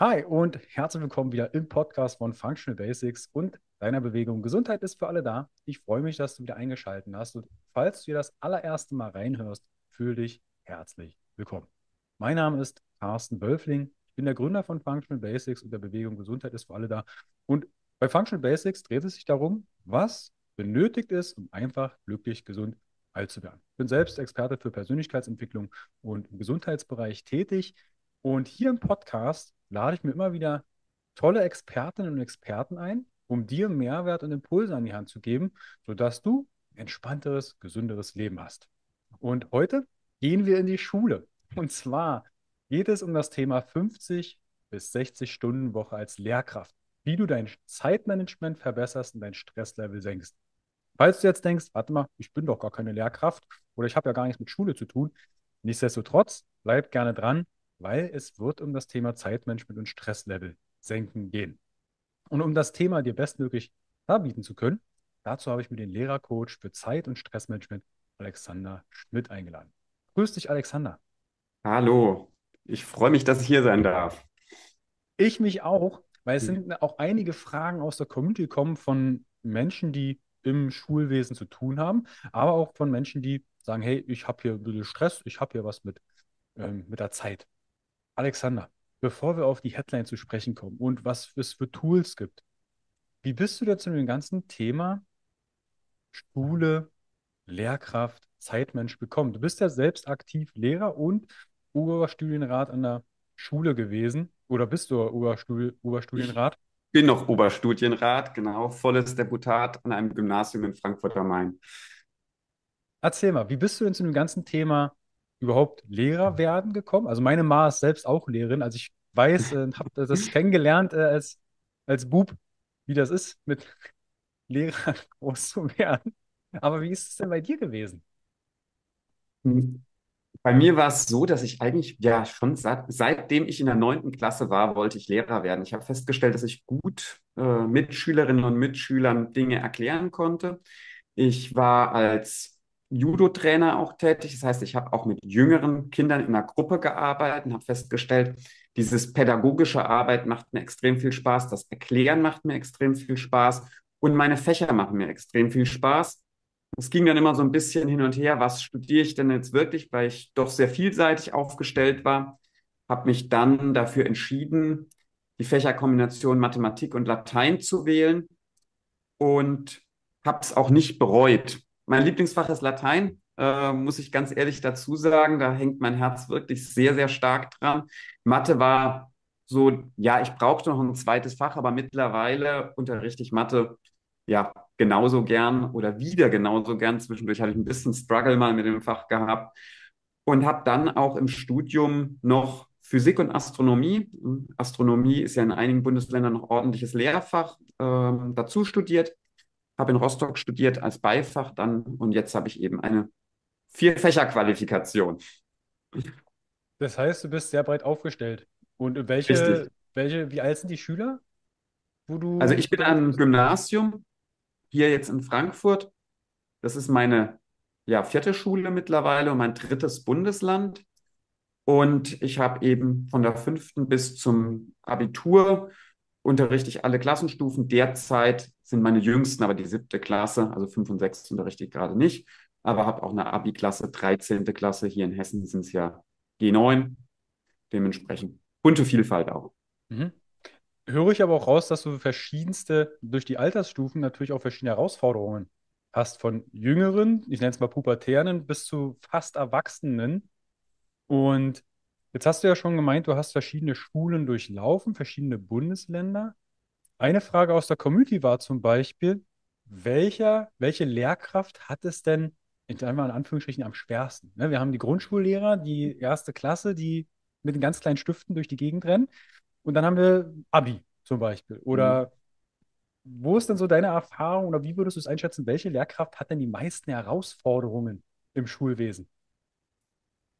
Hi und herzlich willkommen wieder im Podcast von Functional Basics und deiner Bewegung. Gesundheit ist für alle da. Ich freue mich, dass du wieder eingeschaltet hast. Und falls du dir das allererste Mal reinhörst, fühle dich herzlich willkommen. Mein Name ist Carsten Wölfling. Ich bin der Gründer von Functional Basics und der Bewegung Gesundheit ist für alle da. Und bei Functional Basics dreht es sich darum, was benötigt ist, um einfach glücklich, gesund alt zu werden. Ich bin selbst Experte für Persönlichkeitsentwicklung und im Gesundheitsbereich tätig. Und hier im Podcast lade ich mir immer wieder tolle Expertinnen und Experten ein, um dir Mehrwert und Impulse an die Hand zu geben, sodass du ein entspannteres, gesünderes Leben hast. Und heute gehen wir in die Schule. Und zwar geht es um das Thema 50 bis 60 Stunden Woche als Lehrkraft. Wie du dein Zeitmanagement verbesserst und dein Stresslevel senkst. Falls du jetzt denkst, warte mal, ich bin doch gar keine Lehrkraft oder ich habe ja gar nichts mit Schule zu tun, nichtsdestotrotz, bleib gerne dran, weil es wird um das Thema Zeitmanagement und Stresslevel senken gehen. Und um das Thema dir bestmöglich darbieten zu können, dazu habe ich mir den Lehrercoach für Zeit- und Stressmanagement Alexander Schmidt eingeladen. Grüß dich, Alexander. Hallo, ich freue mich, dass ich hier sein darf. Ich mich auch, weil es sind auch einige Fragen aus der Community gekommen von Menschen, die im Schulwesen zu tun haben, aber auch von Menschen, die sagen, hey, ich habe hier ein bisschen Stress, ich habe hier was mit, ähm, mit der Zeit. Alexander, bevor wir auf die Headline zu sprechen kommen und was es für Tools gibt, wie bist du da zu dem ganzen Thema Schule, Lehrkraft, Zeitmensch gekommen? Du bist ja selbst aktiv Lehrer und Oberstudienrat an der Schule gewesen. Oder bist du Oberstudi Oberstudienrat? Ich bin noch Oberstudienrat, genau, volles Deputat an einem Gymnasium in Frankfurt am Main. Erzähl mal, wie bist du denn zu dem ganzen Thema überhaupt Lehrer werden gekommen? Also meine Ma ist selbst auch Lehrerin. Also ich weiß, äh, habe das kennengelernt äh, als, als Bub, wie das ist, mit Lehrern groß zu werden. Aber wie ist es denn bei dir gewesen? Bei mir war es so, dass ich eigentlich, ja, schon seit, seitdem ich in der neunten Klasse war, wollte ich Lehrer werden. Ich habe festgestellt, dass ich gut äh, Mitschülerinnen und Mitschülern Dinge erklären konnte. Ich war als Judo-Trainer auch tätig. Das heißt, ich habe auch mit jüngeren Kindern in einer Gruppe gearbeitet und habe festgestellt, dieses pädagogische Arbeit macht mir extrem viel Spaß, das Erklären macht mir extrem viel Spaß und meine Fächer machen mir extrem viel Spaß. Es ging dann immer so ein bisschen hin und her, was studiere ich denn jetzt wirklich, weil ich doch sehr vielseitig aufgestellt war, habe mich dann dafür entschieden, die Fächerkombination Mathematik und Latein zu wählen und habe es auch nicht bereut. Mein Lieblingsfach ist Latein, äh, muss ich ganz ehrlich dazu sagen. Da hängt mein Herz wirklich sehr, sehr stark dran. Mathe war so, ja, ich brauchte noch ein zweites Fach, aber mittlerweile unterrichte ich Mathe ja genauso gern oder wieder genauso gern. Zwischendurch hatte ich ein bisschen Struggle mal mit dem Fach gehabt und habe dann auch im Studium noch Physik und Astronomie. Astronomie ist ja in einigen Bundesländern noch ordentliches Lehrfach äh, dazu studiert habe in Rostock studiert als Beifach dann und jetzt habe ich eben eine Vier-Fächer-Qualifikation. Das heißt, du bist sehr breit aufgestellt. Und welche, welche, wie alt sind die Schüler, wo du. Also ich bin am Gymnasium hier jetzt in Frankfurt. Das ist meine ja, vierte Schule mittlerweile und mein drittes Bundesland. Und ich habe eben von der fünften bis zum Abitur unterrichte ich alle Klassenstufen. Derzeit sind meine jüngsten, aber die siebte Klasse, also fünf und sechs unterrichte ich gerade nicht, aber habe auch eine Abi-Klasse, 13. Klasse. Hier in Hessen sind es ja G9. Dementsprechend bunte Vielfalt auch. Mhm. Höre ich aber auch raus, dass du verschiedenste, durch die Altersstufen natürlich auch verschiedene Herausforderungen hast, von Jüngeren, ich nenne es mal Pubertären, bis zu fast Erwachsenen. Und Jetzt hast du ja schon gemeint, du hast verschiedene Schulen durchlaufen, verschiedene Bundesländer. Eine Frage aus der Community war zum Beispiel, welcher, welche Lehrkraft hat es denn, in Anführungsstrichen, am schwersten? Ne, wir haben die Grundschullehrer, die erste Klasse, die mit den ganz kleinen Stiften durch die Gegend rennen. Und dann haben wir Abi zum Beispiel. Oder mhm. wo ist denn so deine Erfahrung oder wie würdest du es einschätzen, welche Lehrkraft hat denn die meisten Herausforderungen im Schulwesen?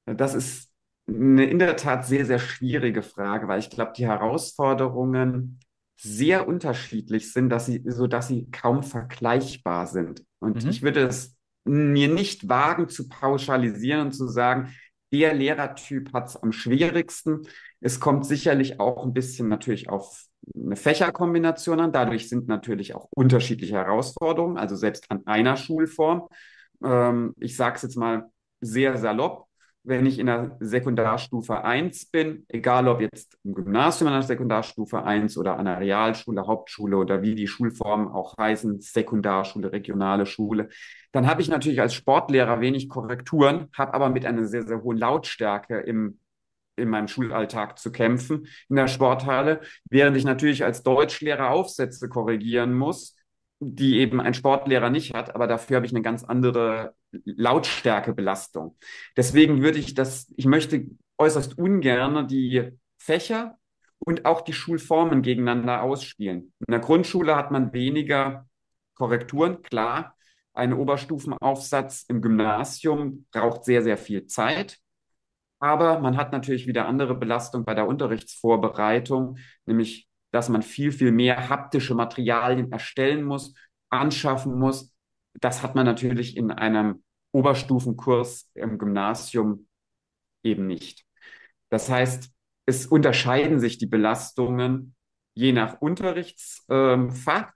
Das ist eine in der Tat sehr, sehr schwierige Frage, weil ich glaube, die Herausforderungen sehr unterschiedlich sind, dass sie, so dass sie kaum vergleichbar sind. Und mhm. ich würde es mir nicht wagen zu pauschalisieren und zu sagen, der Lehrertyp hat es am schwierigsten. Es kommt sicherlich auch ein bisschen natürlich auf eine Fächerkombination an. Dadurch sind natürlich auch unterschiedliche Herausforderungen, also selbst an einer Schulform. Ähm, ich sage es jetzt mal sehr salopp wenn ich in der Sekundarstufe 1 bin, egal ob jetzt im Gymnasium an der Sekundarstufe 1 oder an der Realschule, Hauptschule oder wie die Schulformen auch heißen, Sekundarschule, regionale Schule, dann habe ich natürlich als Sportlehrer wenig Korrekturen, habe aber mit einer sehr, sehr hohen Lautstärke im in meinem Schulalltag zu kämpfen in der Sporthalle, während ich natürlich als Deutschlehrer Aufsätze korrigieren muss, die eben ein Sportlehrer nicht hat, aber dafür habe ich eine ganz andere Lautstärkebelastung. Deswegen würde ich das, ich möchte äußerst ungern die Fächer und auch die Schulformen gegeneinander ausspielen. In der Grundschule hat man weniger Korrekturen, klar. Ein Oberstufenaufsatz im Gymnasium braucht sehr, sehr viel Zeit. Aber man hat natürlich wieder andere Belastung bei der Unterrichtsvorbereitung, nämlich dass man viel, viel mehr haptische Materialien erstellen muss, anschaffen muss. Das hat man natürlich in einem Oberstufenkurs im Gymnasium eben nicht. Das heißt, es unterscheiden sich die Belastungen je nach Unterrichtsfach,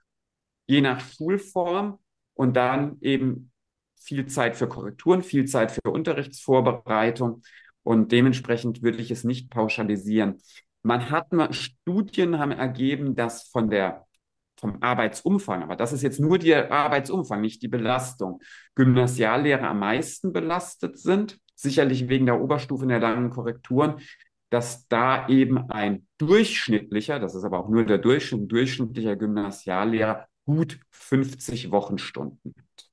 je nach Schulform und dann eben viel Zeit für Korrekturen, viel Zeit für Unterrichtsvorbereitung und dementsprechend würde ich es nicht pauschalisieren. Man hat Studien haben ergeben, dass von der vom Arbeitsumfang, aber das ist jetzt nur der Arbeitsumfang, nicht die Belastung, Gymnasiallehrer am meisten belastet sind, sicherlich wegen der Oberstufe in der langen Korrekturen, dass da eben ein durchschnittlicher, das ist aber auch nur der Durchschnitt, durchschnittlicher Gymnasiallehrer gut 50 Wochenstunden hat.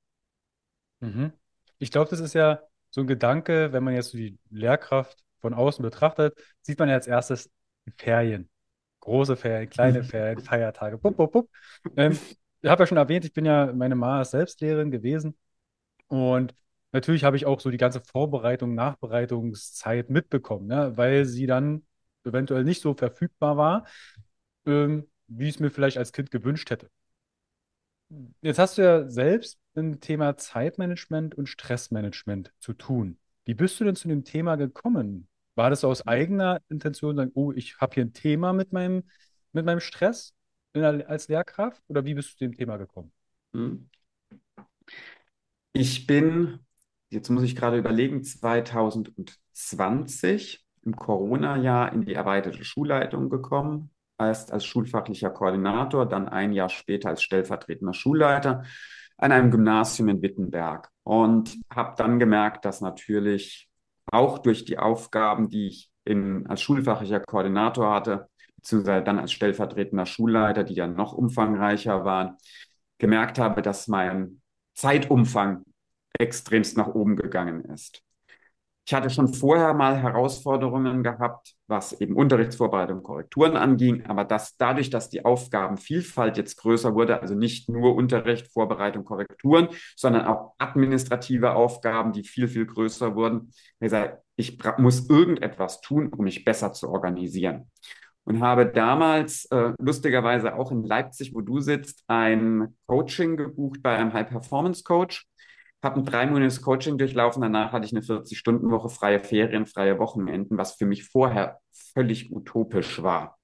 Mhm. Ich glaube, das ist ja so ein Gedanke, wenn man jetzt so die Lehrkraft von außen betrachtet, sieht man ja als erstes, Ferien. Große Ferien, kleine mhm. Ferien, Feiertage. Bup, bup, bup. Ähm, ich habe ja schon erwähnt, ich bin ja, meine Mama ist Selbstlehrerin gewesen. Und natürlich habe ich auch so die ganze Vorbereitung, Nachbereitungszeit mitbekommen, ne? weil sie dann eventuell nicht so verfügbar war, ähm, wie ich es mir vielleicht als Kind gewünscht hätte. Jetzt hast du ja selbst mit dem Thema Zeitmanagement und Stressmanagement zu tun. Wie bist du denn zu dem Thema gekommen? War das aus eigener Intention, sagen, oh, ich habe hier ein Thema mit meinem, mit meinem Stress der, als Lehrkraft? Oder wie bist du zu dem Thema gekommen? Hm. Ich bin, jetzt muss ich gerade überlegen, 2020 im Corona-Jahr in die erweiterte Schulleitung gekommen, erst als schulfachlicher Koordinator, dann ein Jahr später als stellvertretender Schulleiter an einem Gymnasium in Wittenberg und habe dann gemerkt, dass natürlich auch durch die Aufgaben, die ich in, als schulfachlicher Koordinator hatte, beziehungsweise dann als stellvertretender Schulleiter, die ja noch umfangreicher waren, gemerkt habe, dass mein Zeitumfang extremst nach oben gegangen ist. Ich hatte schon vorher mal Herausforderungen gehabt, was eben Unterrichtsvorbereitung, Korrekturen anging, aber dass dadurch, dass die Aufgabenvielfalt jetzt größer wurde, also nicht nur Unterricht, Vorbereitung, Korrekturen, sondern auch administrative Aufgaben, die viel, viel größer wurden, ich muss irgendetwas tun, um mich besser zu organisieren. Und habe damals äh, lustigerweise auch in Leipzig, wo du sitzt, ein Coaching gebucht bei einem High-Performance-Coach habe ein dreimonatiges Coaching durchlaufen. Danach hatte ich eine 40-Stunden-Woche, freie Ferien, freie Wochenenden, was für mich vorher völlig utopisch war.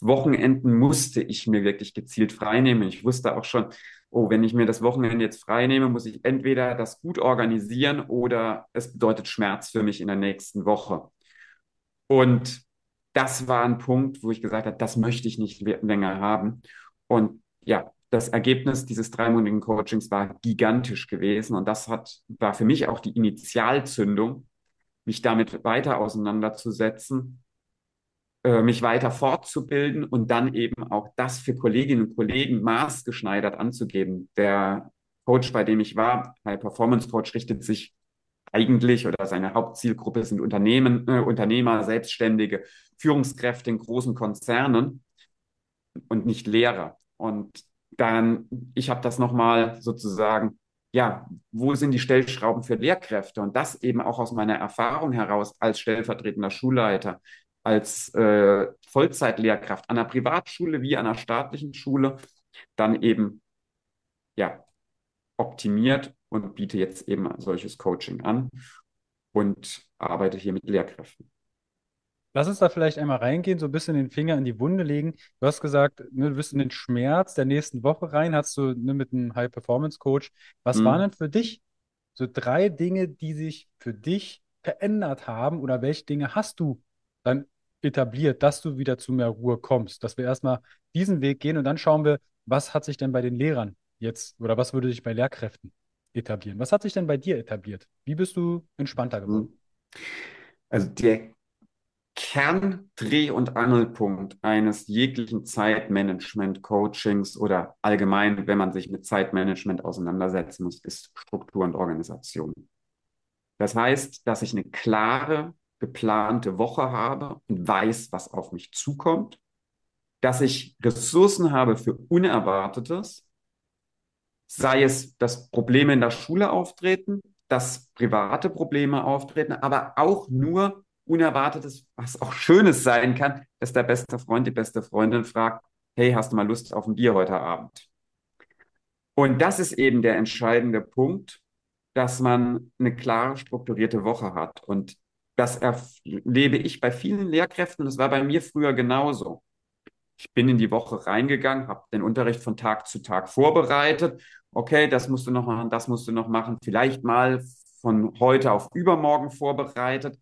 Wochenenden musste ich mir wirklich gezielt freinehmen. Ich wusste auch schon, oh, wenn ich mir das Wochenende jetzt freinehme, muss ich entweder das gut organisieren oder es bedeutet Schmerz für mich in der nächsten Woche. Und das war ein Punkt, wo ich gesagt habe, das möchte ich nicht länger haben. Und ja, das Ergebnis dieses dreimonatigen Coachings war gigantisch gewesen und das hat, war für mich auch die Initialzündung, mich damit weiter auseinanderzusetzen, äh, mich weiter fortzubilden und dann eben auch das für Kolleginnen und Kollegen maßgeschneidert anzugeben. Der Coach, bei dem ich war, High Performance Coach, richtet sich eigentlich oder seine Hauptzielgruppe sind Unternehmen, äh, Unternehmer, Selbstständige, Führungskräfte in großen Konzernen und nicht Lehrer. Und dann, ich habe das nochmal sozusagen, ja, wo sind die Stellschrauben für Lehrkräfte? Und das eben auch aus meiner Erfahrung heraus als stellvertretender Schulleiter, als äh, Vollzeitlehrkraft an einer Privatschule wie an einer staatlichen Schule, dann eben, ja, optimiert und biete jetzt eben solches Coaching an. und arbeite hier mit Lehrkräften. Lass uns da vielleicht einmal reingehen, so ein bisschen den Finger in die Wunde legen. Du hast gesagt, ne, du bist in den Schmerz der nächsten Woche rein, hast du ne, mit einem High-Performance-Coach. Was waren Hm. denn für dich so drei Dinge, die sich für dich verändert haben oder welche Dinge hast du dann etabliert, dass du wieder zu mehr Ruhe kommst? Dass wir erstmal diesen Weg gehen und dann schauen wir, was hat sich denn bei den Lehrern jetzt oder was würde sich bei Lehrkräften etablieren? Was hat sich denn bei dir etabliert? Wie bist du entspannter geworden? Hm. Also der Kerndreh- und Angelpunkt eines jeglichen Zeitmanagement-Coachings oder allgemein, wenn man sich mit Zeitmanagement auseinandersetzen muss, ist Struktur und Organisation. Das heißt, dass ich eine klare, geplante Woche habe und weiß, was auf mich zukommt, dass ich Ressourcen habe für Unerwartetes, sei es, dass Probleme in der Schule auftreten, dass private Probleme auftreten, aber auch nur Unerwartetes, was auch Schönes sein kann, dass der beste Freund, die beste Freundin fragt, hey, hast du mal Lust auf ein Bier heute Abend? Und das ist eben der entscheidende Punkt, dass man eine klare, strukturierte Woche hat. Und das erlebe ich bei vielen Lehrkräften. Das war bei mir früher genauso. Ich bin in die Woche reingegangen, habe den Unterricht von Tag zu Tag vorbereitet. Okay, das musst du noch machen, das musst du noch machen. Vielleicht mal von heute auf übermorgen vorbereitet.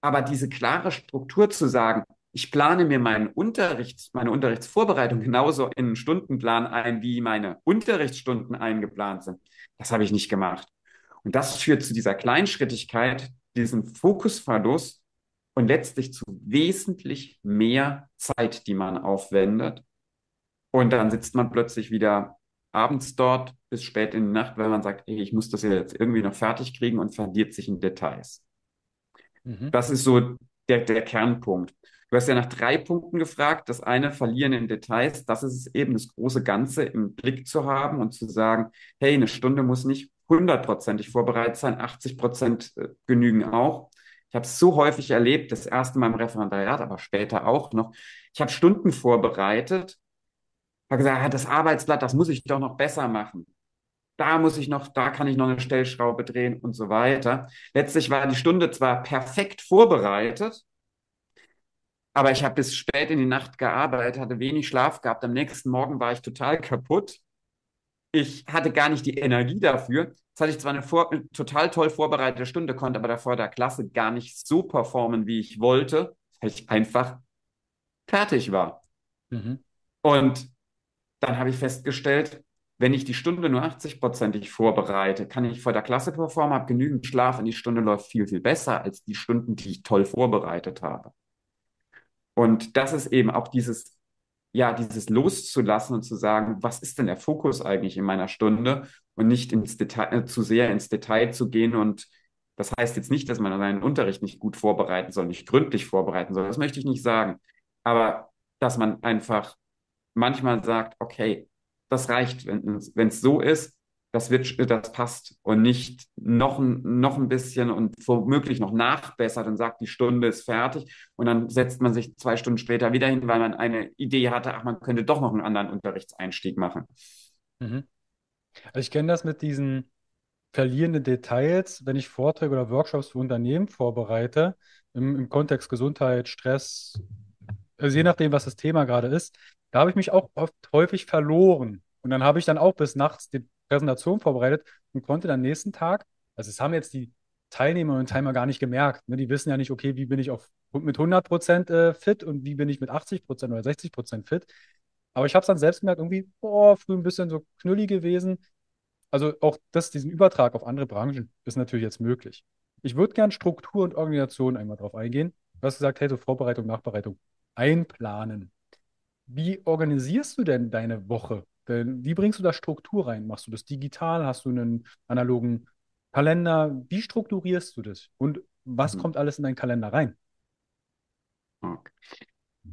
Aber diese klare Struktur zu sagen, ich plane mir meinen Unterrichts, meine Unterrichtsvorbereitung genauso in einen Stundenplan ein, wie meine Unterrichtsstunden eingeplant sind, das habe ich nicht gemacht. Und das führt zu dieser Kleinschrittigkeit, diesem Fokusverlust und letztlich zu wesentlich mehr Zeit, die man aufwendet. Und dann sitzt man plötzlich wieder abends dort bis spät in die Nacht, weil man sagt, ey, ich muss das jetzt irgendwie noch fertig kriegen und verliert sich in Details. Mhm. Das ist so der, der Kernpunkt. Du hast ja nach drei Punkten gefragt. Das eine, verlieren in Details. Das ist eben, das große Ganze im Blick zu haben und zu sagen, hey, eine Stunde muss nicht hundertprozentig vorbereitet sein, 80 Prozent äh, genügen auch. Ich habe es so häufig erlebt, das erste Mal im Referendariat, aber später auch noch. Ich habe Stunden vorbereitet, habe gesagt, ah, das Arbeitsblatt, das muss ich doch noch besser machen da muss ich noch, da kann ich noch eine Stellschraube drehen und so weiter. Letztlich war die Stunde zwar perfekt vorbereitet, aber ich habe bis spät in die Nacht gearbeitet, hatte wenig Schlaf gehabt. Am nächsten Morgen war ich total kaputt. Ich hatte gar nicht die Energie dafür. Jetzt hatte ich zwar eine vor, total toll vorbereitete Stunde, konnte aber davor der Klasse gar nicht so performen, wie ich wollte, weil ich einfach fertig war. Mhm. Und dann habe ich festgestellt, wenn ich die Stunde nur 80-prozentig vorbereite, kann ich vor der Klasse performen, habe genügend Schlaf und die Stunde läuft viel, viel besser als die Stunden, die ich toll vorbereitet habe. Und das ist eben auch dieses, ja, dieses loszulassen und zu sagen, was ist denn der Fokus eigentlich in meiner Stunde und nicht ins Detail, äh, zu sehr ins Detail zu gehen und das heißt jetzt nicht, dass man seinen Unterricht nicht gut vorbereiten soll, nicht gründlich vorbereiten soll. Das möchte ich nicht sagen. Aber dass man einfach manchmal sagt, okay, das reicht, wenn es so ist, das wird, das passt und nicht noch, noch ein bisschen und womöglich noch nachbessert und sagt, die Stunde ist fertig und dann setzt man sich zwei Stunden später wieder hin, weil man eine Idee hatte, ach, man könnte doch noch einen anderen Unterrichtseinstieg machen. Mhm. Also ich kenne das mit diesen verlierenden Details, wenn ich Vorträge oder Workshops für Unternehmen vorbereite, im, im Kontext Gesundheit, Stress, also je nachdem, was das Thema gerade ist, da habe ich mich auch oft häufig verloren. Und dann habe ich dann auch bis nachts die Präsentation vorbereitet und konnte dann nächsten Tag, also es haben jetzt die Teilnehmerinnen und Teilnehmer gar nicht gemerkt. Ne? Die wissen ja nicht, okay, wie bin ich auf, mit 100% äh, fit und wie bin ich mit 80% oder 60% fit. Aber ich habe es dann selbst gemerkt, irgendwie, boah, früh ein bisschen so knüllig gewesen. Also auch das, diesen Übertrag auf andere Branchen ist natürlich jetzt möglich. Ich würde gern Struktur und Organisation einmal drauf eingehen. Du hast gesagt, hey, so Vorbereitung, Nachbereitung einplanen. Wie organisierst du denn deine Woche? Denn wie bringst du da Struktur rein? Machst du das digital? Hast du einen analogen Kalender? Wie strukturierst du das? Und was Mhm. kommt alles in deinen Kalender rein? Okay.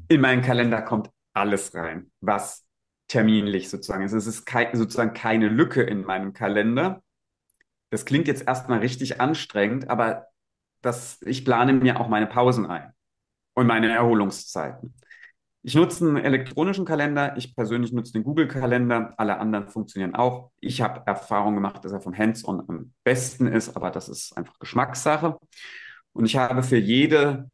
In meinen Kalender kommt alles rein, was terminlich sozusagen ist. Es ist kei sozusagen keine Lücke in meinem Kalender. Das klingt jetzt erstmal richtig anstrengend, aber das, ich plane mir auch meine Pausen ein und meine Erholungszeiten. Ich nutze einen elektronischen Kalender. Ich persönlich nutze den Google-Kalender. Alle anderen funktionieren auch. Ich habe Erfahrung gemacht, dass er vom Hands-on am besten ist, aber das ist einfach Geschmackssache. Und ich habe für jede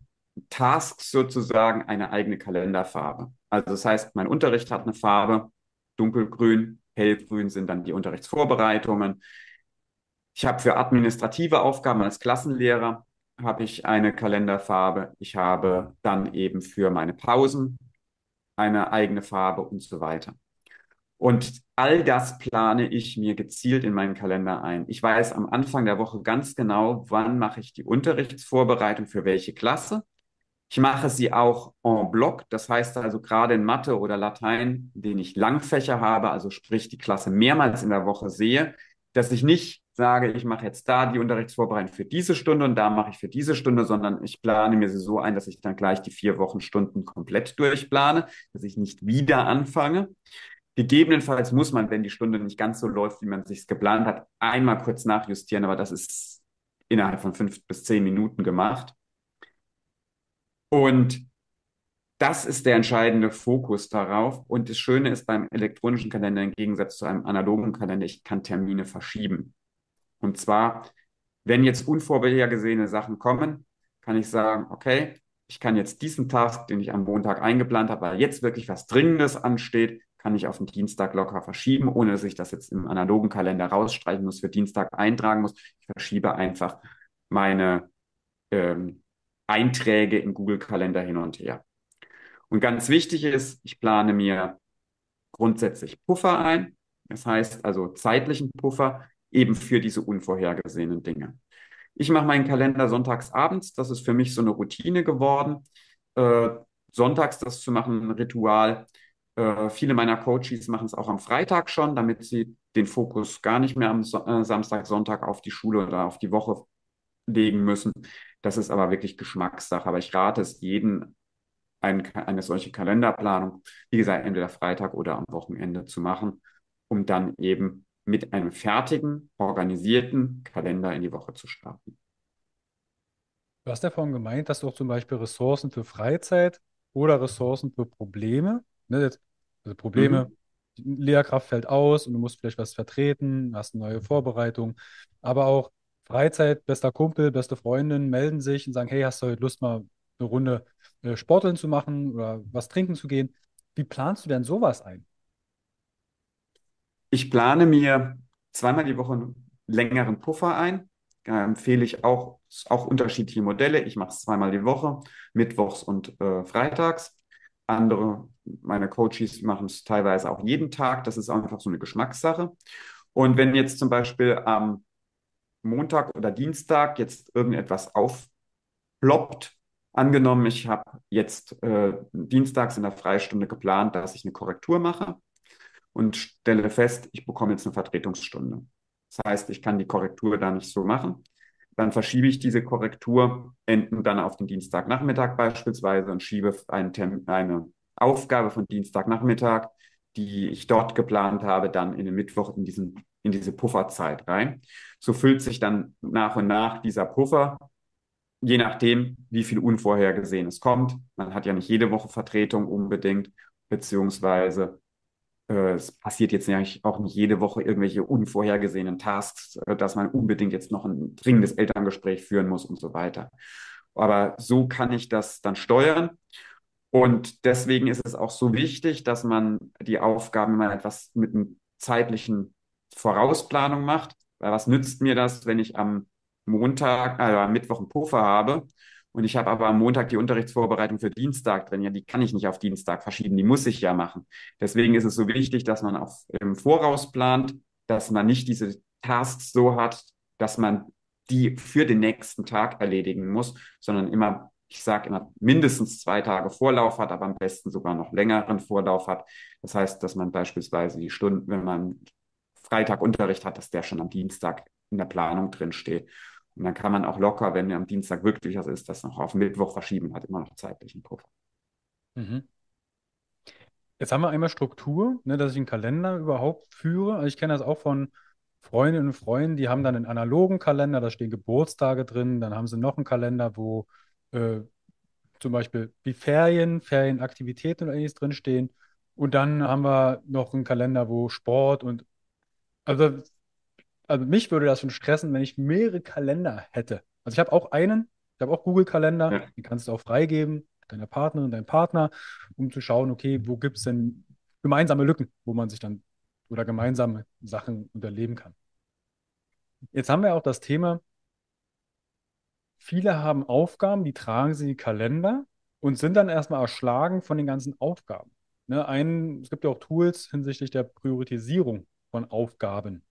Task sozusagen eine eigene Kalenderfarbe. Also das heißt, mein Unterricht hat eine Farbe, dunkelgrün, hellgrün sind dann die Unterrichtsvorbereitungen. Ich habe für administrative Aufgaben als Klassenlehrer habe ich eine Kalenderfarbe. Ich habe dann eben für meine Pausen eine eigene Farbe und so weiter. Und all das plane ich mir gezielt in meinen Kalender ein. Ich weiß am Anfang der Woche ganz genau, wann mache ich die Unterrichtsvorbereitung für welche Klasse. Ich mache sie auch en bloc, das heißt also gerade in Mathe oder Latein, den ich Langfächer habe, also sprich die Klasse mehrmals in der Woche sehe, dass ich nicht sage, ich mache jetzt da die Unterrichtsvorbereitung für diese Stunde und da mache ich für diese Stunde, sondern ich plane mir sie so ein, dass ich dann gleich die vier Wochenstunden komplett durchplane, dass ich nicht wieder anfange. Gegebenenfalls muss man, wenn die Stunde nicht ganz so läuft, wie man sich geplant hat, einmal kurz nachjustieren, aber das ist innerhalb von fünf bis zehn Minuten gemacht. Und das ist der entscheidende Fokus darauf. Und das Schöne ist beim elektronischen Kalender im Gegensatz zu einem analogen Kalender, ich kann Termine verschieben. Und zwar, wenn jetzt unvorhergesehene Sachen kommen, kann ich sagen, okay, ich kann jetzt diesen Task, den ich am Montag eingeplant habe, weil jetzt wirklich was Dringendes ansteht, kann ich auf den Dienstag locker verschieben, ohne dass ich das jetzt im analogen Kalender rausstreichen muss, für Dienstag eintragen muss. Ich verschiebe einfach meine ähm, Einträge im Google-Kalender hin und her. Und ganz wichtig ist, ich plane mir grundsätzlich Puffer ein. Das heißt also zeitlichen Puffer eben für diese unvorhergesehenen Dinge. Ich mache meinen Kalender sonntags abends. Das ist für mich so eine Routine geworden. Äh, sonntags das zu machen, ein Ritual. Äh, viele meiner Coaches machen es auch am Freitag schon, damit sie den Fokus gar nicht mehr am so äh, Samstag, Sonntag auf die Schule oder auf die Woche legen müssen. Das ist aber wirklich Geschmackssache. Aber ich rate es jedem, ein, eine solche Kalenderplanung, wie gesagt, entweder Freitag oder am Wochenende zu machen, um dann eben mit einem fertigen, organisierten Kalender in die Woche zu starten. Du hast davon gemeint, dass du auch zum Beispiel Ressourcen für Freizeit oder Ressourcen für Probleme, ne, also Probleme, mhm. Lehrkraft fällt aus und du musst vielleicht was vertreten, hast eine neue Vorbereitung, aber auch Freizeit, bester Kumpel, beste Freundin melden sich und sagen, hey, hast du heute Lust mal eine Runde äh, Sporteln zu machen oder was trinken zu gehen? Wie planst du denn sowas ein? Ich plane mir zweimal die Woche einen längeren Puffer ein. Da empfehle ich auch, auch unterschiedliche Modelle. Ich mache es zweimal die Woche, mittwochs und äh, freitags. Andere, meine Coaches machen es teilweise auch jeden Tag. Das ist einfach so eine Geschmackssache. Und wenn jetzt zum Beispiel am Montag oder Dienstag jetzt irgendetwas aufploppt. Angenommen, ich habe jetzt äh, dienstags in der Freistunde geplant, dass ich eine Korrektur mache und stelle fest, ich bekomme jetzt eine Vertretungsstunde. Das heißt, ich kann die Korrektur da nicht so machen. Dann verschiebe ich diese Korrektur enden dann auf den Dienstagnachmittag beispielsweise und schiebe ein, eine Aufgabe von Dienstagnachmittag, die ich dort geplant habe, dann in den Mittwoch in diesen in diese Pufferzeit rein. So füllt sich dann nach und nach dieser Puffer, je nachdem, wie viel Unvorhergesehenes kommt. Man hat ja nicht jede Woche Vertretung unbedingt, beziehungsweise es passiert jetzt eigentlich auch nicht jede Woche irgendwelche unvorhergesehenen Tasks, äh, dass man unbedingt jetzt noch ein dringendes Elterngespräch führen muss und so weiter. Aber so kann ich das dann steuern. Und deswegen ist es auch so wichtig, dass man die Aufgaben, wenn etwas mit einem zeitlichen Vorausplanung macht. Weil was nützt mir das, wenn ich am Montag, also am Mittwoch einen Puffer habe und ich habe aber am Montag die Unterrichtsvorbereitung für Dienstag drin. Ja, die kann ich nicht auf Dienstag verschieben, die muss ich ja machen. Deswegen ist es so wichtig, dass man auch im Voraus plant, dass man nicht diese Tasks so hat, dass man die für den nächsten Tag erledigen muss, sondern immer, ich sage immer, mindestens zwei Tage Vorlauf hat, aber am besten sogar noch längeren Vorlauf hat. Das heißt, dass man beispielsweise die Stunden, wenn man Freitag Unterricht hat, dass der schon am Dienstag in der Planung drin steht. Und dann kann man auch locker, wenn am Dienstag wirklich was ist, das noch auf Mittwoch verschieben, hat immer noch zeitlichen Puffer. Mhm. Jetzt haben wir einmal Struktur, ne, dass ich einen Kalender überhaupt führe. Also ich kenne das auch von Freundinnen und Freunden, die haben dann einen analogen Kalender, da stehen Geburtstage drin, dann haben sie noch einen Kalender, wo äh, zum Beispiel wie Ferien, Ferienaktivitäten und ähnliches drinstehen. Und dann haben wir noch einen Kalender, wo Sport und also, also mich würde das schon stressen, wenn ich mehrere Kalender hätte. Also ich habe auch einen, ich habe auch Google-Kalender, Ja. den kannst du auch freigeben, deiner Partnerin, deinem Partner, um zu schauen, okay, wo gibt es denn gemeinsame Lücken, wo man sich dann oder gemeinsame Sachen unterleben kann. Jetzt haben wir auch das Thema, viele haben Aufgaben, die tragen sie in die Kalender und sind dann erstmal erschlagen von den ganzen Aufgaben. Ne, ein, es gibt ja auch Tools hinsichtlich der Priorisierung von Aufgaben.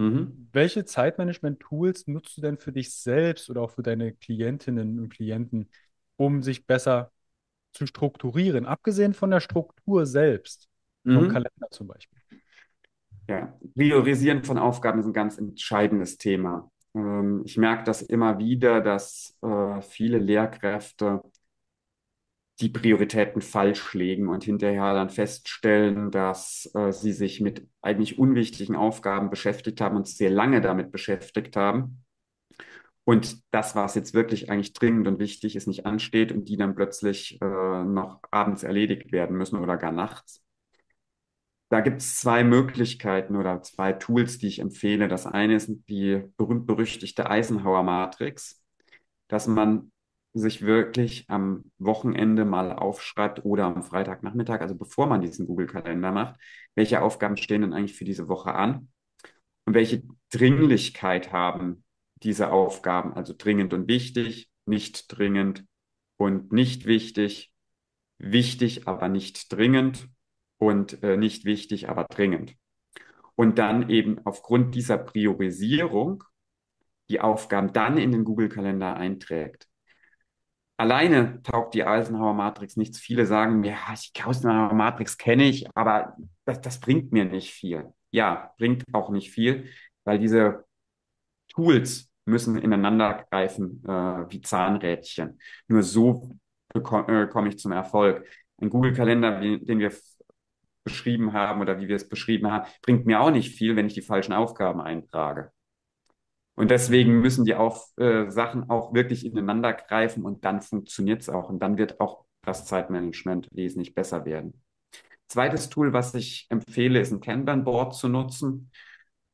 Mhm. Welche Zeitmanagement-Tools nutzt du denn für dich selbst oder auch für deine Klientinnen und Klienten, um sich besser zu strukturieren? Abgesehen von der Struktur selbst, vom Mhm. Kalender zum Beispiel. Ja, Priorisieren von Aufgaben ist ein ganz entscheidendes Thema. Ähm, ich merke das immer wieder, dass äh, viele Lehrkräfte die Prioritäten falsch legen und hinterher dann feststellen, dass äh, sie sich mit eigentlich unwichtigen Aufgaben beschäftigt haben und sehr lange damit beschäftigt haben. Und das, was jetzt wirklich eigentlich dringend und wichtig ist, nicht ansteht und die dann plötzlich äh, noch abends erledigt werden müssen oder gar nachts. Da gibt es zwei Möglichkeiten oder zwei Tools, die ich empfehle. Das eine ist die berühmt-berüchtigte Eisenhower-Matrix, dass man sich wirklich am Wochenende mal aufschreibt oder am Freitagnachmittag, also bevor man diesen Google-Kalender macht, welche Aufgaben stehen denn eigentlich für diese Woche an und welche Dringlichkeit haben diese Aufgaben, also dringend und wichtig, nicht dringend und nicht wichtig, wichtig, aber nicht dringend und äh, nicht wichtig, aber dringend. Und dann eben aufgrund dieser Priorisierung die Aufgaben dann in den Google-Kalender einträgt. Alleine taugt die Eisenhower-Matrix nichts. Viele sagen mir, ja, die Eisenhower-Matrix kenne ich, aber das, das bringt mir nicht viel. Ja, bringt auch nicht viel, weil diese Tools müssen ineinander greifen äh, wie Zahnrädchen. Nur so äh, komme ich zum Erfolg. Ein Google-Kalender, den wir beschrieben haben oder wie wir es beschrieben haben, bringt mir auch nicht viel, wenn ich die falschen Aufgaben eintrage. Und deswegen müssen die auf, äh, Sachen auch wirklich ineinander greifen und dann funktioniert es auch. Und dann wird auch das Zeitmanagement wesentlich besser werden. Zweites Tool, was ich empfehle, ist ein Kanban-Board zu nutzen.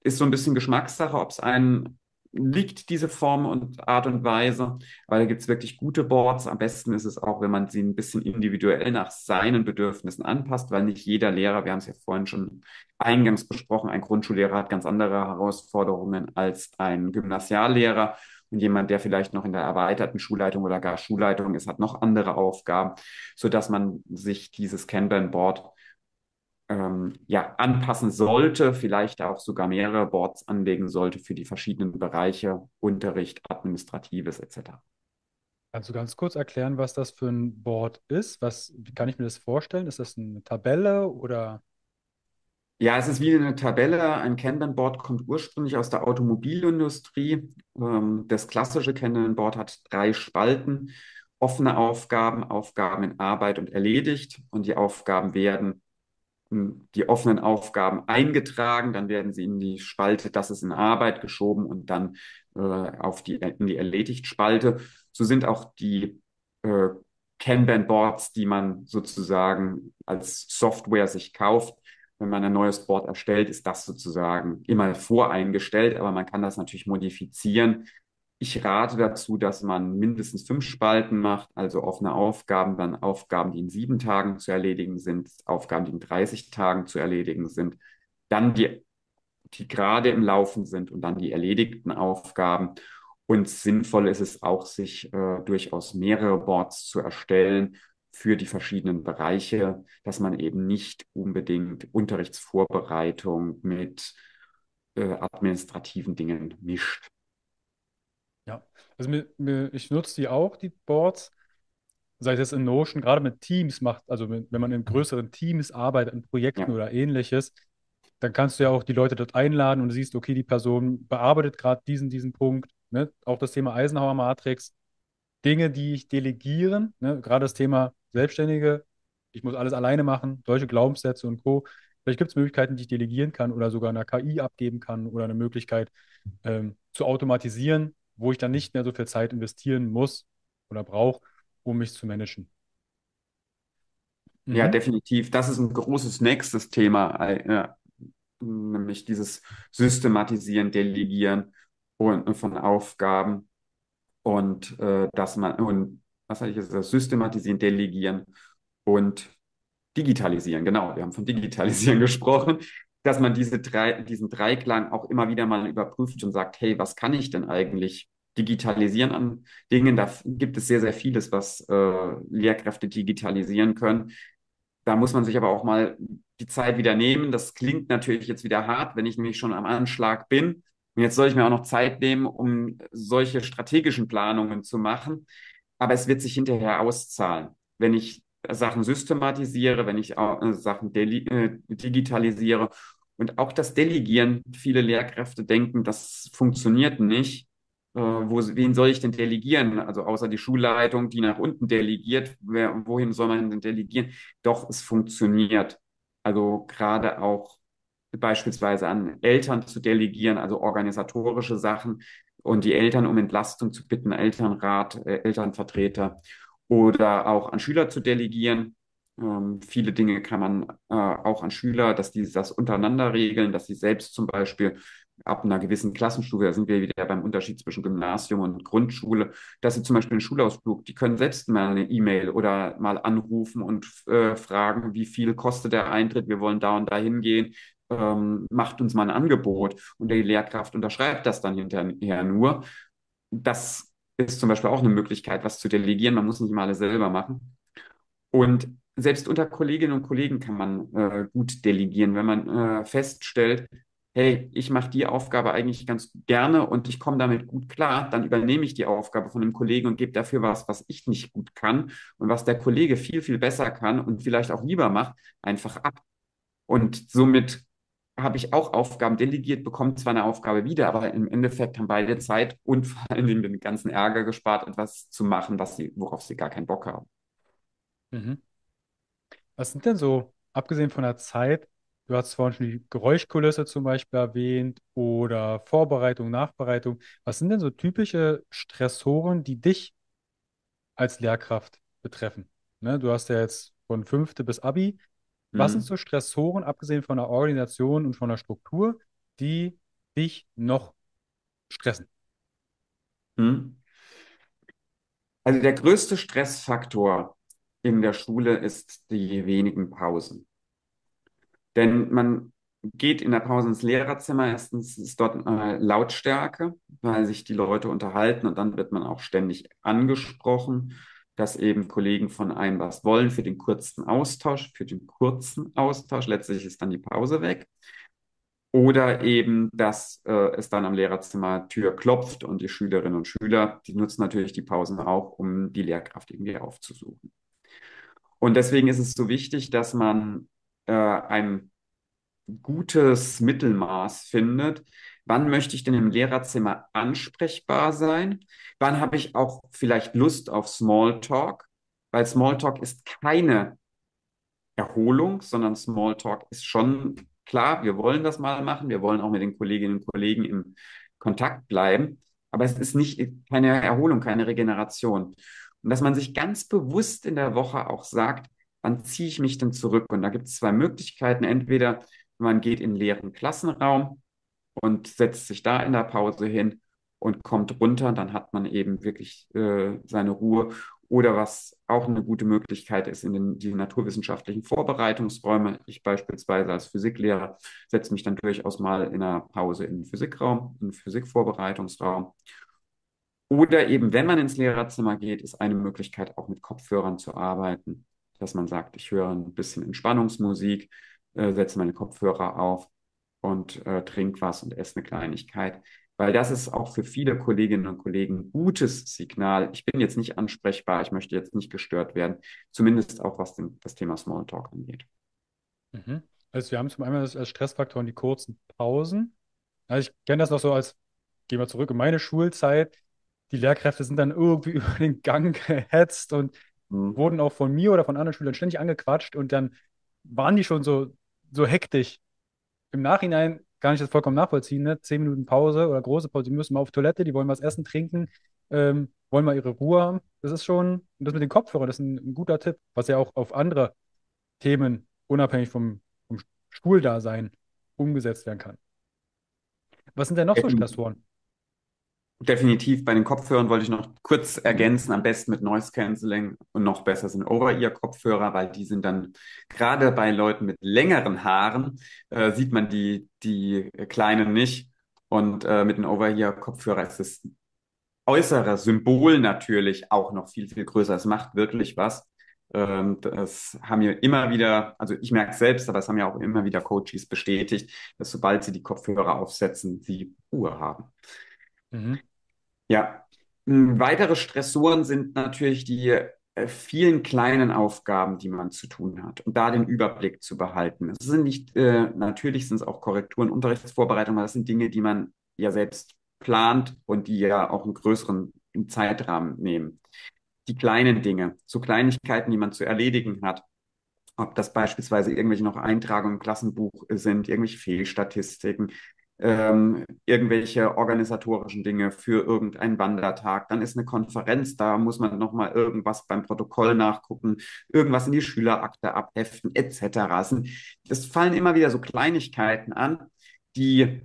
Ist so ein bisschen Geschmackssache, ob es einen liegt, diese Form und Art und Weise. Aber da gibt es wirklich gute Boards. Am besten ist es auch, wenn man sie ein bisschen individuell nach seinen Bedürfnissen anpasst, weil nicht jeder Lehrer, wir haben es ja vorhin schon eingangs besprochen, ein Grundschullehrer hat ganz andere Herausforderungen als ein Gymnasiallehrer. Und jemand, der vielleicht noch in der erweiterten Schulleitung oder gar Schulleitung ist, hat noch andere Aufgaben, sodass man sich dieses Kanban-Board ähm, ja, anpassen sollte, vielleicht auch sogar mehrere Boards anlegen sollte für die verschiedenen Bereiche, Unterricht, Administratives etc. Kannst du ganz kurz erklären, was das für ein Board ist? Was, wie kann ich mir das vorstellen? Ist das eine Tabelle oder? Ja, es ist wie eine Tabelle. Ein Kanban-Board kommt ursprünglich aus der Automobilindustrie. Ähm, das klassische Kanban-Board hat drei Spalten. Offene Aufgaben, Aufgaben in Arbeit und erledigt. Und die Aufgaben werden, die offenen Aufgaben eingetragen, dann werden sie in die Spalte, das ist in Arbeit geschoben und dann äh, auf die, in die Erledigt-Spalte. So sind auch die äh, Kanban-Boards, die man sozusagen als Software sich kauft wenn man ein neues Board erstellt, ist das sozusagen immer voreingestellt, aber man kann das natürlich modifizieren. Ich rate dazu, dass man mindestens fünf Spalten macht, also offene Aufgaben, dann Aufgaben, die in sieben Tagen zu erledigen sind, Aufgaben, die in 30 Tagen zu erledigen sind, dann die, die gerade im Laufen sind und dann die erledigten Aufgaben. Und sinnvoll ist es auch, sich äh, durchaus mehrere Boards zu erstellen für die verschiedenen Bereiche, dass man eben nicht unbedingt Unterrichtsvorbereitung mit äh, administrativen Dingen mischt. Also mir, mir, ich nutze die auch, die Boards, sei es jetzt in Notion, gerade mit Teams macht, also wenn man in größeren Teams arbeitet, in Projekten Ja, oder ähnliches, dann kannst du ja auch die Leute dort einladen und du siehst, okay, die Person bearbeitet gerade diesen, diesen Punkt. Ne? Auch das Thema Eisenhower-Matrix, Dinge, die ich delegieren, ne? Gerade das Thema Selbstständige, ich muss alles alleine machen, solche Glaubenssätze und Co. Vielleicht gibt es Möglichkeiten, die ich delegieren kann oder sogar einer KI abgeben kann oder eine Möglichkeit ähm, zu automatisieren, wo ich dann nicht mehr so viel Zeit investieren muss oder brauche. um mich zu managen. Ja, Mhm. definitiv. Das ist ein großes nächstes Thema, äh, nämlich dieses Systematisieren, Delegieren und, von Aufgaben und äh, dass man und was hatte ich jetzt gesagt? Systematisieren, Delegieren und Digitalisieren. Genau, wir haben von Digitalisieren gesprochen, dass man diese drei, diesen Dreiklang auch immer wieder mal überprüft und sagt, hey, was kann ich denn eigentlich digitalisieren an Dingen? Da gibt es sehr, sehr vieles, was äh, Lehrkräfte digitalisieren können. Da muss man sich aber auch mal die Zeit wieder nehmen. Das klingt natürlich jetzt wieder hart, wenn ich nämlich schon am Anschlag bin. Und jetzt soll ich mir auch noch Zeit nehmen, um solche strategischen Planungen zu machen. Aber es wird sich hinterher auszahlen. Wenn ich Sachen systematisiere, wenn ich äh, Sachen äh, digitalisiere und auch das Delegieren. Viele Lehrkräfte denken, das funktioniert nicht. Äh, wo, wen soll ich denn delegieren? Also außer die Schulleitung, die nach unten delegiert. Wer, wohin soll man denn delegieren? Doch, es funktioniert. Also gerade auch beispielsweise an Eltern zu delegieren, also organisatorische Sachen und die Eltern um Entlastung zu bitten, Elternrat, äh, Elternvertreter oder auch an Schüler zu delegieren. Ähm, viele Dinge kann man äh, auch an Schüler, dass die das untereinander regeln, dass sie selbst zum Beispiel ab einer gewissen Klassenstufe, da sind wir wieder beim Unterschied zwischen Gymnasium und Grundschule, dass sie zum Beispiel einen Schulausflug, die können selbst mal eine E-Mail oder mal anrufen und äh, fragen, wie viel kostet der Eintritt, wir wollen da und da hingehen, ähm, macht uns mal ein Angebot und die Lehrkraft unterschreibt das dann hinterher nur. Das ist zum Beispiel auch eine Möglichkeit, was zu delegieren. Man muss nicht mal alles selber machen. Und selbst unter Kolleginnen und Kollegen kann man äh, gut delegieren, wenn man äh, feststellt, hey, ich mache die Aufgabe eigentlich ganz gerne und ich komme damit gut klar, dann übernehme ich die Aufgabe von einem Kollegen und gebe dafür was, was ich nicht gut kann und was der Kollege viel, viel besser kann und vielleicht auch lieber macht, einfach ab. Und somit habe ich auch Aufgaben delegiert, bekomme zwar eine Aufgabe wieder, aber im Endeffekt haben beide Zeit und vor allen Dingen den ganzen Ärger gespart, etwas zu machen, was sie, worauf sie gar keinen Bock haben. Mhm. Was sind denn so, abgesehen von der Zeit, du hast vorhin schon die Geräuschkulisse zum Beispiel erwähnt oder Vorbereitung, Nachbereitung. Was sind denn so typische Stressoren, die dich als Lehrkraft betreffen? Ne, du hast ja jetzt von fünfte bis Abi. Was sind Mhm. so Stressoren, abgesehen von der Organisation und von der Struktur, die dich noch stressen? Mhm. Also der größte Stressfaktor in der Schule ist die wenigen Pausen. Denn man geht in der Pause ins Lehrerzimmer, erstens ist dort äh, Lautstärke, weil sich die Leute unterhalten und dann wird man auch ständig angesprochen, dass eben Kollegen von einem was wollen für den kurzen Austausch, für den kurzen Austausch. Letztlich ist dann die Pause weg. Oder eben, dass äh, es dann am Lehrerzimmer Tür klopft und die Schülerinnen und Schüler, die nutzen natürlich die Pausen auch, um die Lehrkraft irgendwie aufzusuchen. Und deswegen ist es so wichtig, dass man äh, ein gutes Mittelmaß findet. Wann möchte ich denn im Lehrerzimmer ansprechbar sein? Wann habe ich auch vielleicht Lust auf Smalltalk? Weil Smalltalk ist keine Erholung, sondern Smalltalk ist schon klar, wir wollen das mal machen, wir wollen auch mit den Kolleginnen und Kollegen im Kontakt bleiben, aber es ist nicht keine Erholung, keine Regeneration. Und dass man sich ganz bewusst in der Woche auch sagt, wann ziehe ich mich denn zurück? Und da gibt es zwei Möglichkeiten. Entweder man geht in einen leeren Klassenraum und setzt sich da in der Pause hin und kommt runter, dann hat man eben wirklich äh, seine Ruhe. Oder was auch eine gute Möglichkeit ist, in den, die naturwissenschaftlichen Vorbereitungsräume. Ich beispielsweise als Physiklehrer setze mich dann durchaus mal in einer Pause in den Physikraum, in den Physikvorbereitungsraum. Oder eben, wenn man ins Lehrerzimmer geht, ist eine Möglichkeit auch mit Kopfhörern zu arbeiten, dass man sagt, ich höre ein bisschen Entspannungsmusik, äh, setze meine Kopfhörer auf und äh, trinke was und esse eine Kleinigkeit. Weil das ist auch für viele Kolleginnen und Kollegen ein gutes Signal. Ich bin jetzt nicht ansprechbar, ich möchte jetzt nicht gestört werden, zumindest auch was den, das Thema Smalltalk angeht. Mhm. Also wir haben zum einen als Stressfaktoren die kurzen Pausen. Also ich kenne das noch so als, gehen wir zurück in meine Schulzeit, die Lehrkräfte sind dann irgendwie über den Gang gehetzt und Mhm. wurden auch von mir oder von anderen Schülern ständig angequatscht und dann waren die schon so, so hektisch. Im Nachhinein kann ich das vollkommen nachvollziehen, ne? Zehn Minuten Pause oder große Pause, die müssen mal auf Toilette, die wollen was essen, trinken. ähm, wollen mal ihre Ruhe haben. Das ist schon, das mit den Kopfhörern, das ist ein, ein guter Tipp, was ja auch auf andere Themen, unabhängig vom, vom Schuldasein, umgesetzt werden kann. Was sind denn noch so Stressoren? Definitiv bei den Kopfhörern wollte ich noch kurz ergänzen, am besten mit Noise Cancelling und noch besser sind Over-Ear-Kopfhörer, weil die sind dann gerade bei Leuten mit längeren Haaren, äh, sieht man die, die kleinen nicht. Und äh, mit den Over-Ear-Kopfhörer ist das äußere Symbol natürlich auch noch viel, viel größer. Es macht wirklich was. Ähm, das haben ja immer wieder, also ich merke es selbst, aber es haben ja auch immer wieder Coaches bestätigt, dass sobald sie die Kopfhörer aufsetzen, sie Ruhe haben. Mhm. Ja, weitere Stressoren sind natürlich die äh, vielen kleinen Aufgaben, die man zu tun hat und da den Überblick zu behalten. Es sind nicht, äh, natürlich sind es auch Korrekturen, Unterrichtsvorbereitungen, aber das sind Dinge, die man ja selbst plant und die ja auch einen größeren Zeitrahmen nehmen. Die kleinen Dinge, so Kleinigkeiten, die man zu erledigen hat, ob das beispielsweise irgendwelche noch Eintragungen im Klassenbuch sind, irgendwelche Fehlstatistiken, ähm, irgendwelche organisatorischen Dinge für irgendeinen Wandertag. Dann ist eine Konferenz, da muss man nochmal irgendwas beim Protokoll nachgucken, irgendwas in die Schülerakte abheften, etc. Es fallen immer wieder so Kleinigkeiten an, die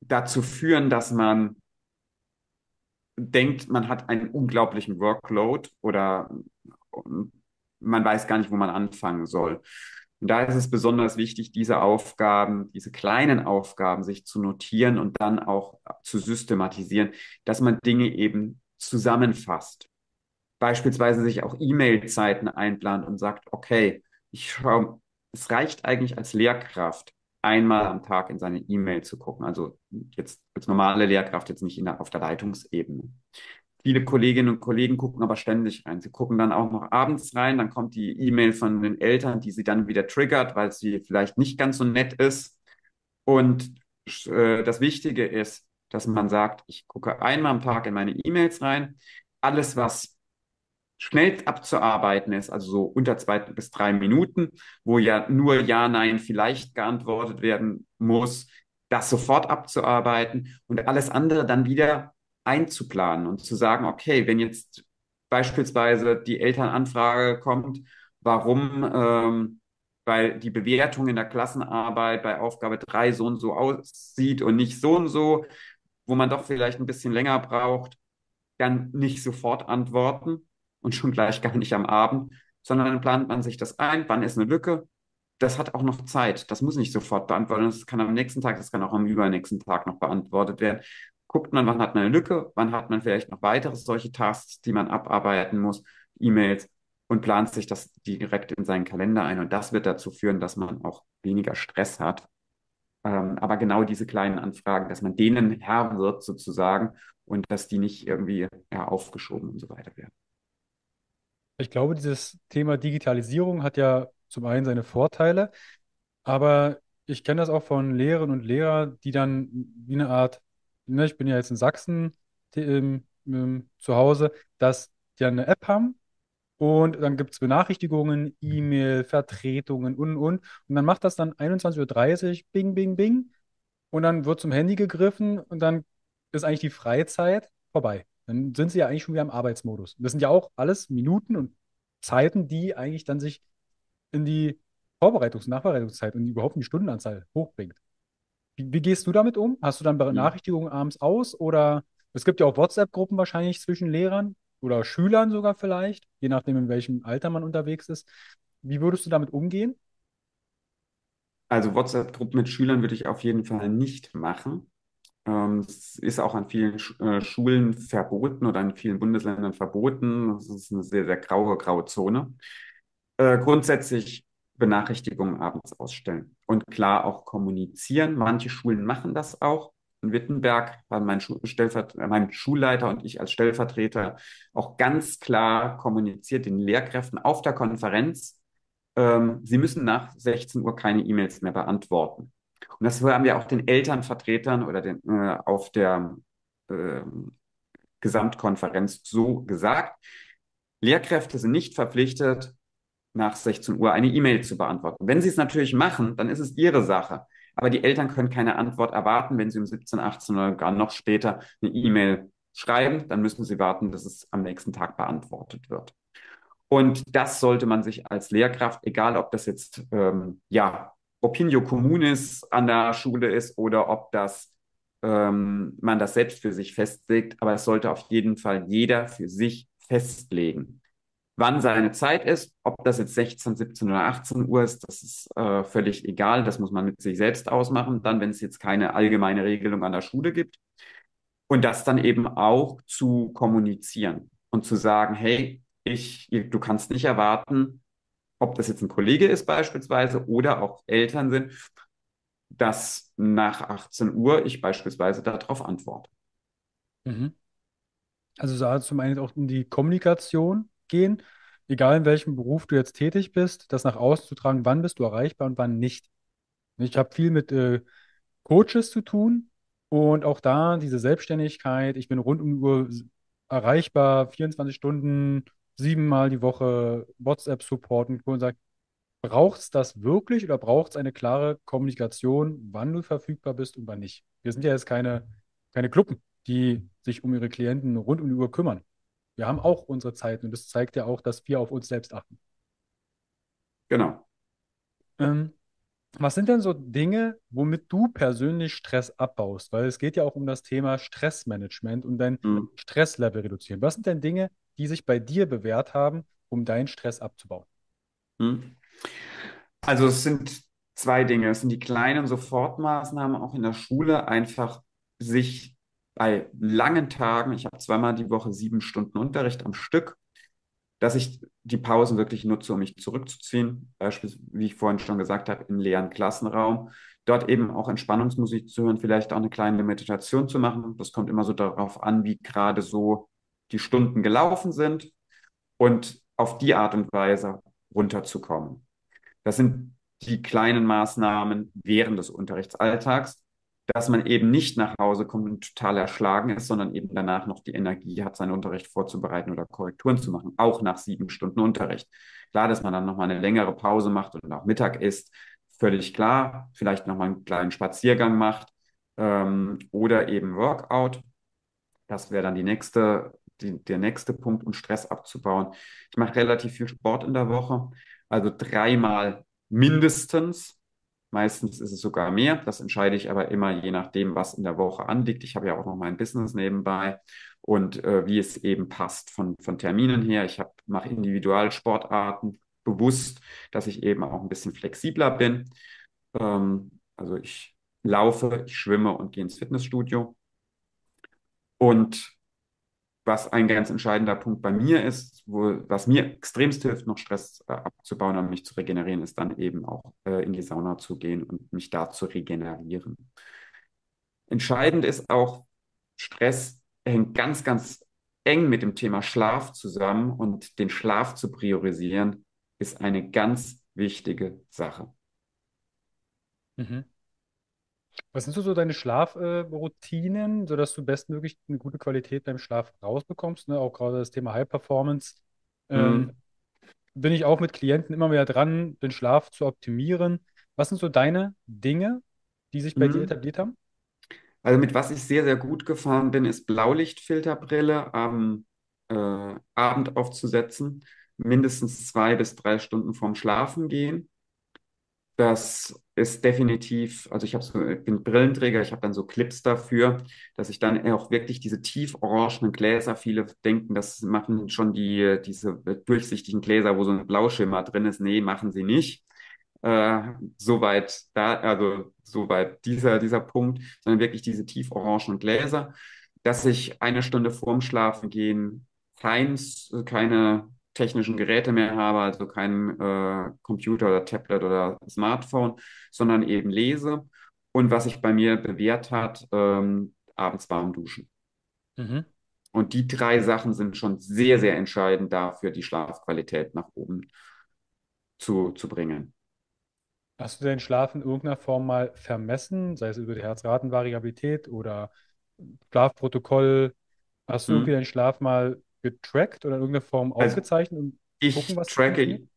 dazu führen, dass man denkt, man hat einen unglaublichen Workload oder man weiß gar nicht, wo man anfangen soll. Und da ist es besonders wichtig, diese Aufgaben, diese kleinen Aufgaben sich zu notieren und dann auch zu systematisieren, dass man Dinge eben zusammenfasst. Beispielsweise sich auch E-Mail-Zeiten einplant und sagt, okay, ich schaue, es reicht eigentlich als Lehrkraft, einmal am Tag in seine E-Mail zu gucken. Also jetzt als normale Lehrkraft, jetzt nicht der, auf der Leitungsebene. Viele Kolleginnen und Kollegen gucken aber ständig rein. Sie gucken dann auch noch abends rein, dann kommt die E-Mail von den Eltern, die sie dann wieder triggert, weil sie vielleicht nicht ganz so nett ist. Und äh, das Wichtige ist, dass man sagt, ich gucke einmal am Tag in meine E-Mails rein. Alles, was schnell abzuarbeiten ist, also so unter zwei bis drei Minuten, wo ja nur Ja, Nein vielleicht geantwortet werden muss, das sofort abzuarbeiten und alles andere dann wieder einzuplanen und zu sagen, okay, wenn jetzt beispielsweise die Elternanfrage kommt, warum, ähm, weil die Bewertung in der Klassenarbeit bei Aufgabe 3 so und so aussieht und nicht so und so, wo man doch vielleicht ein bisschen länger braucht, dann nicht sofort antworten und schon gleich gar nicht am Abend, sondern dann plant man sich das ein, wann ist eine Lücke. Das hat auch noch Zeit. Das muss nicht sofort beantwortet werden. Das kann am nächsten Tag, das kann auch am übernächsten Tag noch beantwortet werden guckt man, wann hat man eine Lücke, wann hat man vielleicht noch weitere solche Tasks, die man abarbeiten muss, E-Mails und plant sich das direkt in seinen Kalender ein. Und das wird dazu führen, dass man auch weniger Stress hat. Ähm, aber genau diese kleinen Anfragen, dass man denen Herr wird sozusagen und dass die nicht irgendwie ja, aufgeschoben und so weiter werden. Ich glaube, dieses Thema Digitalisierung hat ja zum einen seine Vorteile, aber ich kenne das auch von Lehrerinnen und Lehrern, die dann wie eine Art ne, ich bin ja jetzt in Sachsen ähm, ähm, zu Hause, dass die eine App haben und dann gibt es Benachrichtigungen, E-Mail, Vertretungen und, und. Und dann macht das dann 21.30 Uhr, bing, bing, bing. Und dann wird zum Handy gegriffen und dann ist eigentlich die Freizeit vorbei. Dann sind sie ja eigentlich schon wieder im Arbeitsmodus. das sind ja auch alles Minuten und Zeiten, die eigentlich dann sich in die Vorbereitungs- und Nachbereitungszeit und überhaupt in die Stundenanzahl hochbringt. Wie, wie gehst du damit um? Hast du dann Benachrichtigungen abends aus oder es gibt ja auch WhatsApp-Gruppen wahrscheinlich zwischen Lehrern oder Schülern sogar vielleicht, je nachdem, in welchem Alter man unterwegs ist. Wie würdest du damit umgehen? Also WhatsApp-Gruppen mit Schülern würde ich auf jeden Fall nicht machen. Ähm, es ist auch an vielen äh, Schulen verboten oder in vielen Bundesländern verboten. Das ist eine sehr, sehr graue, graue Zone. Äh, grundsätzlich Benachrichtigungen abends ausstellen und klar auch kommunizieren. Manche Schulen machen das auch. In Wittenberg haben mein, Schu mein Schulleiter und ich als Stellvertreter auch ganz klar kommuniziert den Lehrkräften auf der Konferenz, ähm, sie müssen nach 16 Uhr keine E-Mails mehr beantworten. Und das haben wir auch den Elternvertretern oder den, äh, auf der äh, Gesamtkonferenz so gesagt. Lehrkräfte sind nicht verpflichtet, nach 16 Uhr eine E-Mail zu beantworten. Wenn Sie es natürlich machen, dann ist es Ihre Sache. Aber die Eltern können keine Antwort erwarten, wenn sie um 17, 18 oder gar noch später eine E-Mail schreiben, dann müssen sie warten, dass es am nächsten Tag beantwortet wird. Und das sollte man sich als Lehrkraft, egal ob das jetzt ähm, ja Opinio Communis an der Schule ist oder ob das ähm, man das selbst für sich festlegt, aber es sollte auf jeden Fall jeder für sich festlegen. Wann seine Zeit ist, ob das jetzt 16, 17 oder 18 Uhr ist, das ist äh, völlig egal. Das muss man mit sich selbst ausmachen. Dann, wenn es jetzt keine allgemeine Regelung an der Schule gibt. Und das dann eben auch zu kommunizieren und zu sagen, hey, ich, du kannst nicht erwarten, ob das jetzt ein Kollege ist beispielsweise oder auch Eltern sind, dass nach 18 Uhr ich beispielsweise darauf antworte. Mhm. Also soll zum einen auch in die Kommunikation gehen, egal in welchem Beruf du jetzt tätig bist, das nach außen zu tragen, wann bist du erreichbar und wann nicht. Ich habe viel mit äh, Coaches zu tun und auch da diese Selbstständigkeit, ich bin rund um die Uhr erreichbar, 24 Stunden, siebenmal die Woche WhatsApp-Support und sagt, braucht es das wirklich oder braucht es eine klare Kommunikation, wann du verfügbar bist und wann nicht? Wir sind ja jetzt keine, keine Gruppen, die sich um ihre Klienten rund um die Uhr kümmern. Wir haben auch unsere Zeiten und das zeigt ja auch, dass wir auf uns selbst achten. Genau. Ähm, was sind denn so Dinge, womit du persönlich Stress abbaust? Weil es geht ja auch um das Thema Stressmanagement und dein mhm. Stresslevel reduzieren. Was sind denn Dinge, die sich bei dir bewährt haben, um deinen Stress abzubauen? Mhm. Also es sind zwei Dinge. Es sind die kleinen Sofortmaßnahmen auch in der Schule, einfach sich bei langen Tagen, ich habe zweimal die Woche sieben Stunden Unterricht am Stück, dass ich die Pausen wirklich nutze, um mich zurückzuziehen. Beispielsweise, wie ich vorhin schon gesagt habe, im leeren Klassenraum. Dort eben auch Entspannungsmusik zu hören, vielleicht auch eine kleine Meditation zu machen. Das kommt immer so darauf an, wie gerade so die Stunden gelaufen sind und auf die Art und Weise runterzukommen. Das sind die kleinen Maßnahmen während des Unterrichtsalltags, dass man eben nicht nach Hause kommt und total erschlagen ist, sondern eben danach noch die Energie hat, seinen Unterricht vorzubereiten oder Korrekturen zu machen, auch nach sieben Stunden Unterricht. Klar, dass man dann nochmal eine längere Pause macht und auch Mittag isst, völlig klar. Vielleicht nochmal einen kleinen Spaziergang macht ähm, oder eben Workout. Das wäre dann die nächste, die, der nächste Punkt, um Stress abzubauen. Ich mache relativ viel Sport in der Woche, also dreimal mindestens Meistens ist es sogar mehr. Das entscheide ich aber immer je nachdem, was in der Woche anliegt. Ich habe ja auch noch mein Business nebenbei und äh, wie es eben passt von, von Terminen her. Ich mache Individualsportarten bewusst, dass ich eben auch ein bisschen flexibler bin. Ähm, also ich laufe, ich schwimme und gehe ins Fitnessstudio. Und was ein ganz entscheidender Punkt bei mir ist, wo, was mir extremst hilft, noch Stress äh, abzubauen und mich zu regenerieren, ist dann eben auch äh, in die Sauna zu gehen und mich da zu regenerieren. Entscheidend ist auch, Stress hängt ganz, ganz eng mit dem Thema Schlaf zusammen und den Schlaf zu priorisieren, ist eine ganz wichtige Sache. Mhm. Was sind so deine Schlafroutinen, sodass du bestmöglich eine gute Qualität beim Schlaf rausbekommst? Ne? Auch gerade das Thema High Performance. Ähm, Mhm. bin ich auch mit Klienten immer mehr dran, den Schlaf zu optimieren. Was sind so deine Dinge, die sich bei dir Mhm. etabliert haben? Also mit was ich sehr, sehr gut gefahren bin, ist Blaulichtfilterbrille am äh, Abend aufzusetzen, mindestens zwei bis drei Stunden vorm Schlafengehen. Das ist definitiv, also ich so, ich bin Brillenträger, ich habe dann so Clips dafür, dass ich dann auch wirklich diese tief orangenen Gläser, viele denken, das machen schon die, diese durchsichtigen Gläser, wo so ein Blauschimmer drin ist. Nee, machen sie nicht. Äh, soweit da, also soweit dieser, dieser Punkt, sondern wirklich diese tief orangenen Gläser, dass ich eine Stunde vorm Schlafengehen keins, keine technischen Geräte mehr habe, also kein äh, Computer oder Tablet oder Smartphone, sondern eben lese. Und was sich bei mir bewährt hat, ähm, abends warm duschen. Mhm. Und die drei Sachen sind schon sehr, sehr entscheidend dafür, die Schlafqualität nach oben zu, zu bringen. Hast du den Schlaf in irgendeiner Form mal vermessen, sei es über die Herzratenvariabilität oder Schlafprotokoll? Hast du irgendwie Hm? deinen Schlaf mal getrackt oder in irgendeiner Form Also aufgezeichnet und gucken, ich was da funktioniert? tracke,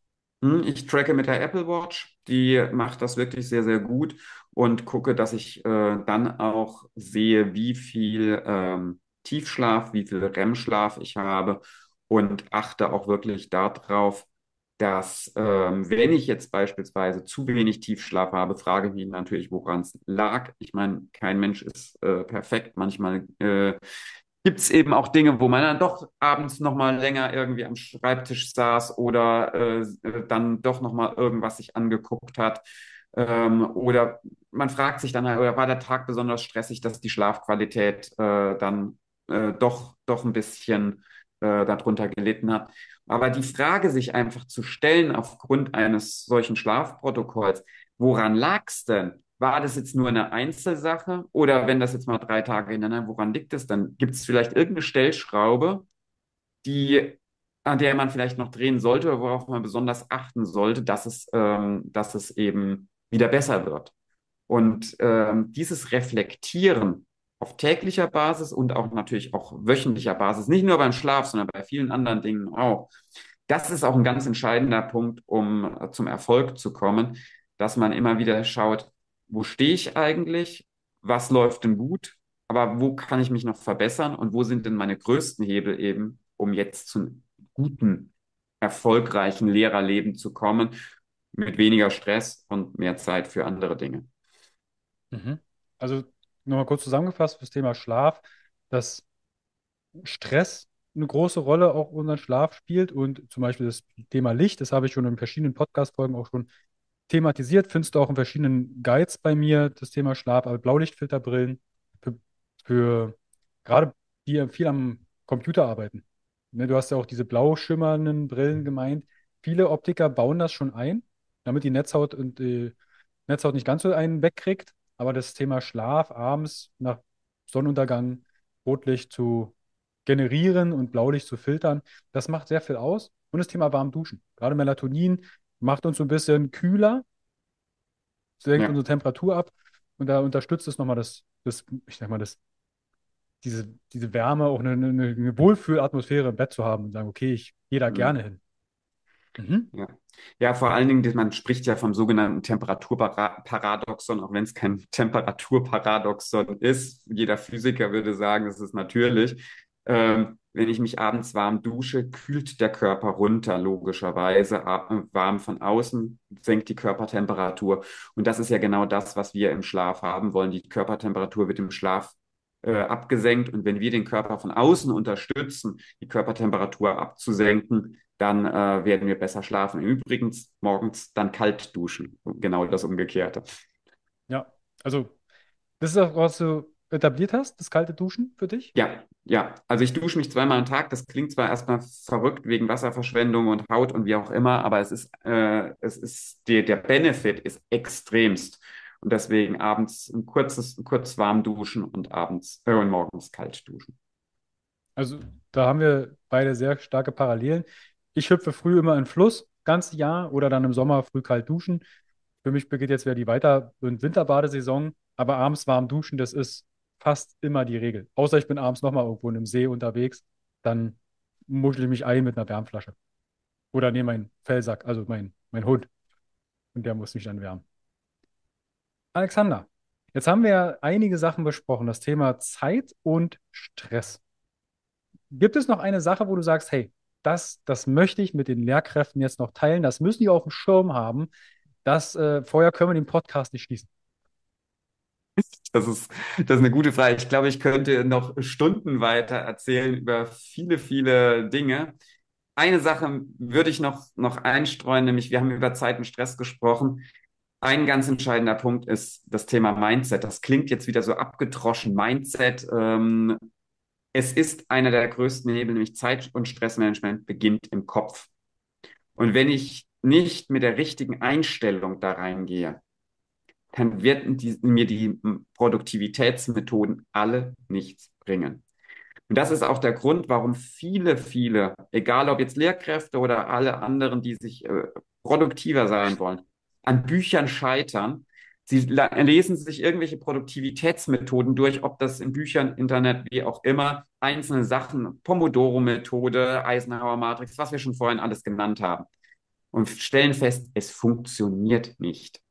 hm, ich tracke mit der Apple Watch. Die macht das wirklich sehr, sehr gut und gucke, dass ich äh, dann auch sehe, wie viel ähm, Tiefschlaf, wie viel REM-Schlaf ich habe und achte auch wirklich darauf, dass ähm, wenn ich jetzt beispielsweise zu wenig Tiefschlaf habe, frage ich mich natürlich, woran es lag. Ich meine, kein Mensch ist äh, perfekt. Manchmal äh, gibt es eben auch Dinge, wo man dann doch abends noch mal länger irgendwie am Schreibtisch saß oder äh, dann doch noch mal irgendwas sich angeguckt hat. Ähm, oder man fragt sich dann, oder war der Tag besonders stressig, dass die Schlafqualität äh, dann äh, doch, doch ein bisschen äh, darunter gelitten hat. Aber die Frage, sich einfach zu stellen aufgrund eines solchen Schlafprotokolls, woran lag es denn? War das jetzt nur eine Einzelsache oder wenn das jetzt mal drei Tage hintereinander, woran liegt es dann? Gibt es vielleicht irgendeine Stellschraube, die, an der man vielleicht noch drehen sollte oder worauf man besonders achten sollte, dass es, ähm, dass es eben wieder besser wird? Und ähm, dieses Reflektieren auf täglicher Basis und auch natürlich auch wöchentlicher Basis, nicht nur beim Schlaf, sondern bei vielen anderen Dingen auch. Das ist auch ein ganz entscheidender Punkt, um äh, zum Erfolg zu kommen, dass man immer wieder schaut, wo stehe ich eigentlich, was läuft denn gut, aber wo kann ich mich noch verbessern und wo sind denn meine größten Hebel eben, um jetzt zum guten, erfolgreichen Lehrerleben zu kommen, mit weniger Stress und mehr Zeit für andere Dinge. Mhm. Also nochmal kurz zusammengefasst fürs Thema Schlaf, dass Stress eine große Rolle auch unseren Schlaf spielt und zum Beispiel das Thema Licht, das habe ich schon in verschiedenen Podcast-Folgen auch schon thematisiert, findest du auch in verschiedenen Guides bei mir, das Thema Schlaf, aber Blaulichtfilterbrillen für, für gerade die viel am Computer arbeiten. Ne, du hast ja auch diese blau schimmernden Brillen gemeint. Viele Optiker bauen das schon ein, damit die Netzhaut und die Netzhaut nicht ganz so einen wegkriegt. Aber das Thema Schlaf abends nach Sonnenuntergang Rotlicht zu generieren und Blaulicht zu filtern, das macht sehr viel aus. Und das Thema warm duschen. Gerade Melatonin macht uns so ein bisschen kühler, senkt Ja, unsere Temperatur ab und da unterstützt es nochmal das, das, ich sag mal, das, diese, diese Wärme, auch eine, eine, eine Wohlfühlatmosphäre im Bett zu haben und sagen, okay, ich gehe da hm, gerne hin. Mhm. ja. Ja, vor allen Dingen, man spricht ja vom sogenannten Temperaturparadoxon, auch wenn es kein Temperaturparadoxon ist. Jeder Physiker würde sagen, es ist natürlich. Ähm, wenn ich mich abends warm dusche, kühlt der Körper runter, logischerweise. Warm von außen senkt die Körpertemperatur. Und das ist ja genau das, was wir im Schlaf haben wollen. Die Körpertemperatur wird im Schlaf äh, abgesenkt. Und wenn wir den Körper von außen unterstützen, die Körpertemperatur abzusenken, dann äh, werden wir besser schlafen. Übrigens, morgens dann kalt duschen. Genau das Umgekehrte. Ja, also das ist auch, du etabliert hast, das kalte Duschen für dich? Ja, ja. Also ich dusche mich zweimal am Tag. Das klingt zwar erstmal verrückt wegen Wasserverschwendung und Haut und wie auch immer, aber es ist, äh, es ist der, der Benefit ist extremst. Und deswegen abends ein kurzes, kurz warm duschen und abends äh, und morgens kalt duschen. Also da haben wir beide sehr starke Parallelen. Ich hüpfe früh immer in den Fluss, ganze Jahr, oder dann im Sommer früh kalt duschen. Für mich beginnt jetzt wieder die Weiter- und Winterbadesaison, aber abends warm duschen, das ist fast immer die Regel. Außer ich bin abends nochmal irgendwo in einem See unterwegs, dann muschel ich mich ein mit einer Wärmflasche. Oder nehme meinen Fellsack, also mein, mein Hund, und der muss mich dann wärmen. Alexander, jetzt haben wir einige Sachen besprochen, das Thema Zeit und Stress. Gibt es noch eine Sache, wo du sagst, hey, das, das möchte ich mit den Lehrkräften jetzt noch teilen, das müssen die auf dem Schirm haben, das, äh, vorher können wir den Podcast nicht schließen. Das ist, das ist eine gute Frage. Ich glaube, ich könnte noch Stunden weiter erzählen über viele, viele Dinge. Eine Sache würde ich noch, noch einstreuen, nämlich wir haben über Zeit und Stress gesprochen. Ein ganz entscheidender Punkt ist das Thema Mindset. Das klingt jetzt wieder so abgedroschen. Mindset, ähm, es ist einer der größten Hebel, nämlich Zeit- und Stressmanagement beginnt im Kopf. Und wenn ich nicht mit der richtigen Einstellung da reingehe, dann werden die, mir die Produktivitätsmethoden alle nichts bringen. Und das ist auch der Grund, warum viele, viele, egal ob jetzt Lehrkräfte oder alle anderen, die sich äh, produktiver sein wollen, an Büchern scheitern. Sie lesen sich irgendwelche Produktivitätsmethoden durch, ob das in Büchern, Internet, wie auch immer, einzelne Sachen, Pomodoro-Methode, Eisenhower-Matrix, was wir schon vorhin alles genannt haben. Und stellen fest, es funktioniert nicht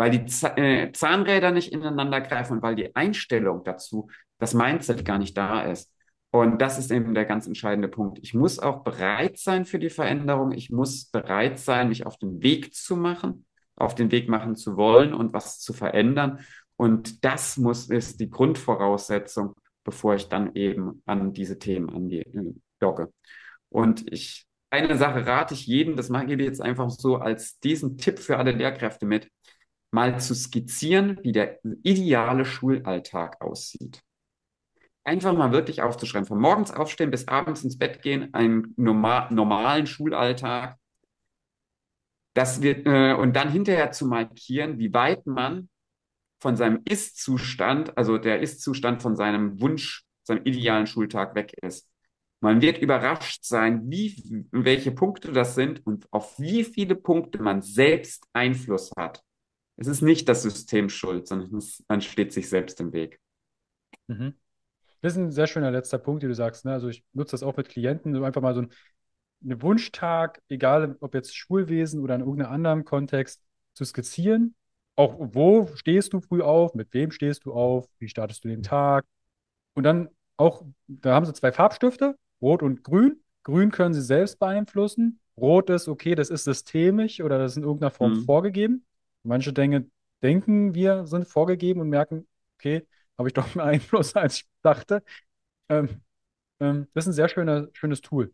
weil die äh, Zahnräder nicht ineinander greifen und weil die Einstellung dazu, das Mindset gar nicht da ist. Und das ist eben der ganz entscheidende Punkt. Ich muss auch bereit sein für die Veränderung. Ich muss bereit sein, mich auf den Weg zu machen, auf den Weg machen zu wollen und was zu verändern. Und das muss, ist die Grundvoraussetzung, bevor ich dann eben an diese Themen andocke. Und ich, eine Sache rate ich jedem, das gebe ich jetzt einfach so als diesen Tipp für alle Lehrkräfte mit, mal zu skizzieren, wie der ideale Schulalltag aussieht einfach mal wirklich aufzuschreiben. Von morgens aufstehen bis abends ins Bett gehen, einen normal, normalen Schulalltag. Das wird, äh, und dann hinterher zu markieren, wie weit man von seinem Ist-Zustand, also der Ist-Zustand von seinem Wunsch, seinem idealen Schultag weg ist. Man wird überrascht sein, wie, welche Punkte das sind und auf wie viele Punkte man selbst Einfluss hat. Es ist nicht das System schuld, sondern es, man steht sich selbst im Weg. Mhm. Das ist ein sehr schöner letzter Punkt, den du sagst. Ne? Also ich nutze das auch mit Klienten, so einfach mal so ein, einen Wunschtag, egal ob jetzt Schulwesen oder in irgendeinem anderen Kontext, zu skizzieren. Auch wo stehst du früh auf, mit wem stehst du auf, wie startest du den Tag. Und dann auch, da haben sie zwei Farbstifte, Rot und Grün. Grün können sie selbst beeinflussen. Rot ist, okay, das ist systemisch oder das ist in irgendeiner Form mhm. vorgegeben. Manche Dinge denken wir sind vorgegeben und merken, okay, habe ich doch mehr Einfluss, als ich dachte. Ähm, ähm, das ist ein sehr schöner, schönes Tool.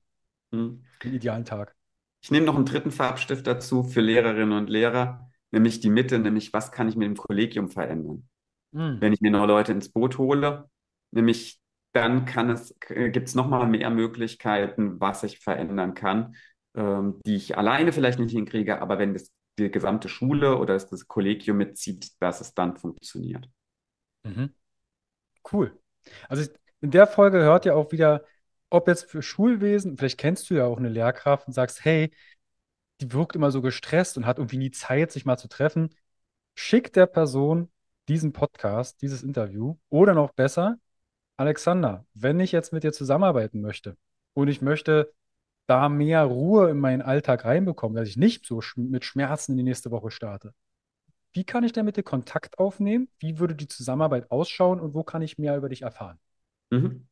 Mhm. Den idealen Tag. Ich nehme noch einen dritten Farbstift dazu für Lehrerinnen und Lehrer, nämlich die Mitte, nämlich was kann ich mit dem Kollegium verändern? Mhm. Wenn ich mir noch Leute ins Boot hole, nämlich dann kann es, gibt es nochmal mehr Möglichkeiten, was ich verändern kann, ähm, die ich alleine vielleicht nicht hinkriege, aber wenn das die gesamte Schule oder das Kollegium mitzieht, dass es dann funktioniert. Mhm. Cool. Also in der Folge hört ihr auch wieder, ob jetzt für Schulwesen, vielleicht kennst du ja auch eine Lehrkraft und sagst, hey, die wirkt immer so gestresst und hat irgendwie nie Zeit, sich mal zu treffen. Schick der Person diesen Podcast, dieses Interview oder noch besser, Alexander, wenn ich jetzt mit dir zusammenarbeiten möchte und ich möchte da mehr Ruhe in meinen Alltag reinbekommen, dass ich nicht so mit Schmerzen in die nächste Woche starte, wie kann ich denn mit dir Kontakt aufnehmen? Wie würde die Zusammenarbeit ausschauen und wo kann ich mehr über dich erfahren? Mhm.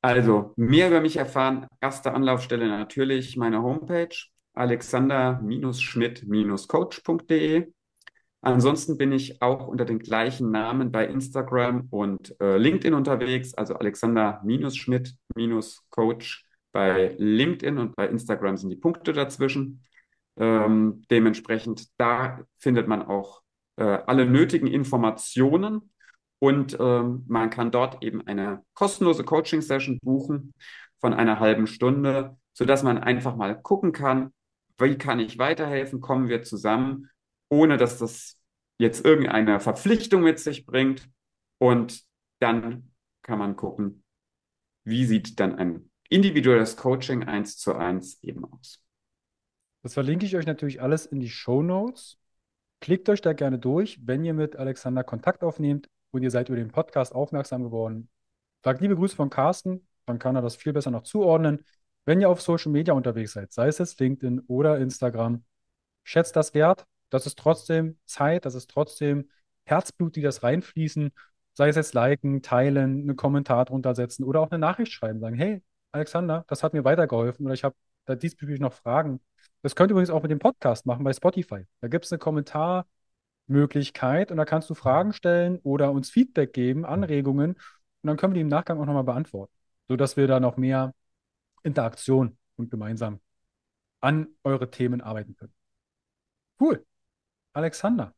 Also, mehr über mich erfahren, erste Anlaufstelle natürlich meine Homepage alexander-schmidt-coach.de. Ansonsten bin ich auch unter den gleichen Namen bei Instagram und äh, LinkedIn unterwegs, also Alexander-Schmidt-Coach bei LinkedIn und bei Instagram sind die Punkte dazwischen. Ähm, dementsprechend, da findet man auch äh, alle nötigen Informationen und ähm, man kann dort eben eine kostenlose Coaching-Session buchen von einer halben Stunde, sodass man einfach mal gucken kann, wie kann ich weiterhelfen, kommen wir zusammen, ohne dass das jetzt irgendeine Verpflichtung mit sich bringt. Und dann kann man gucken, wie sieht dann ein individuelles Coaching eins zu eins eben aus. Das verlinke ich euch natürlich alles in die Show Notes. Klickt euch da gerne durch, wenn ihr mit Alexander Kontakt aufnehmt und ihr seid über den Podcast aufmerksam geworden. Sagt liebe Grüße von Carsten, dann kann er das viel besser noch zuordnen. Wenn ihr auf Social Media unterwegs seid, sei es jetzt LinkedIn oder Instagram, schätzt das wert. Das ist trotzdem Zeit, das ist trotzdem Herzblut, die das reinfließen. Sei es jetzt liken, teilen, einen Kommentar drunter setzen oder auch eine Nachricht schreiben, sagen, hey, Alexander, das hat mir weitergeholfen oder ich habe da diesbezüglich noch Fragen. Das könnt ihr übrigens auch mit dem Podcast machen bei Spotify. Da gibt es eine Kommentarmöglichkeit und da kannst du Fragen stellen oder uns Feedback geben, Anregungen und dann können wir die im Nachgang auch nochmal beantworten, sodass wir da noch mehr Interaktion und gemeinsam an eure Themen arbeiten können. Cool. Alexander,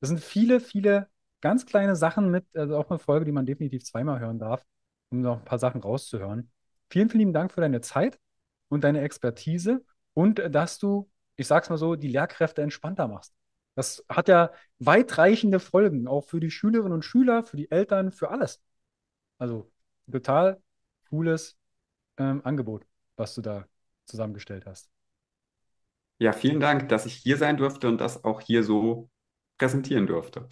das sind viele, viele ganz kleine Sachen mit, also auch eine Folge, die man definitiv zweimal hören darf, um noch ein paar Sachen rauszuhören. Vielen, vielen Dank für deine Zeit und deine Expertise und äh, dass du, ich sag's mal so, die Lehrkräfte entspannter machst. Das hat ja weitreichende Folgen, auch für die Schülerinnen und Schüler, für die Eltern, für alles. Also total cooles ähm, Angebot, was du da zusammengestellt hast. Ja, vielen Dank, dass ich hier sein durfte und das auch hier so präsentieren durfte.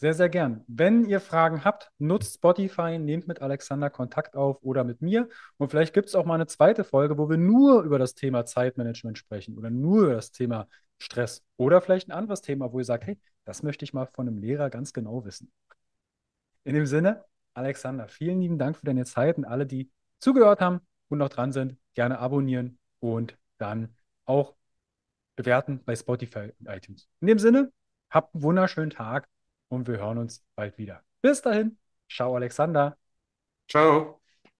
Sehr, sehr gern. Wenn ihr Fragen habt, nutzt Spotify, nehmt mit Alexander Kontakt auf oder mit mir. Und vielleicht gibt es auch mal eine zweite Folge, wo wir nur über das Thema Zeitmanagement sprechen oder nur über das Thema Stress oder vielleicht ein anderes Thema, wo ihr sagt, hey, das möchte ich mal von einem Lehrer ganz genau wissen. In dem Sinne, Alexander, vielen lieben Dank für deine Zeit und alle, die zugehört haben und noch dran sind, gerne abonnieren und dann auch bewerten bei Spotify und iTunes. In dem Sinne, habt einen wunderschönen Tag und wir hören uns bald wieder. Bis dahin. Ciao, Alexander. Ciao.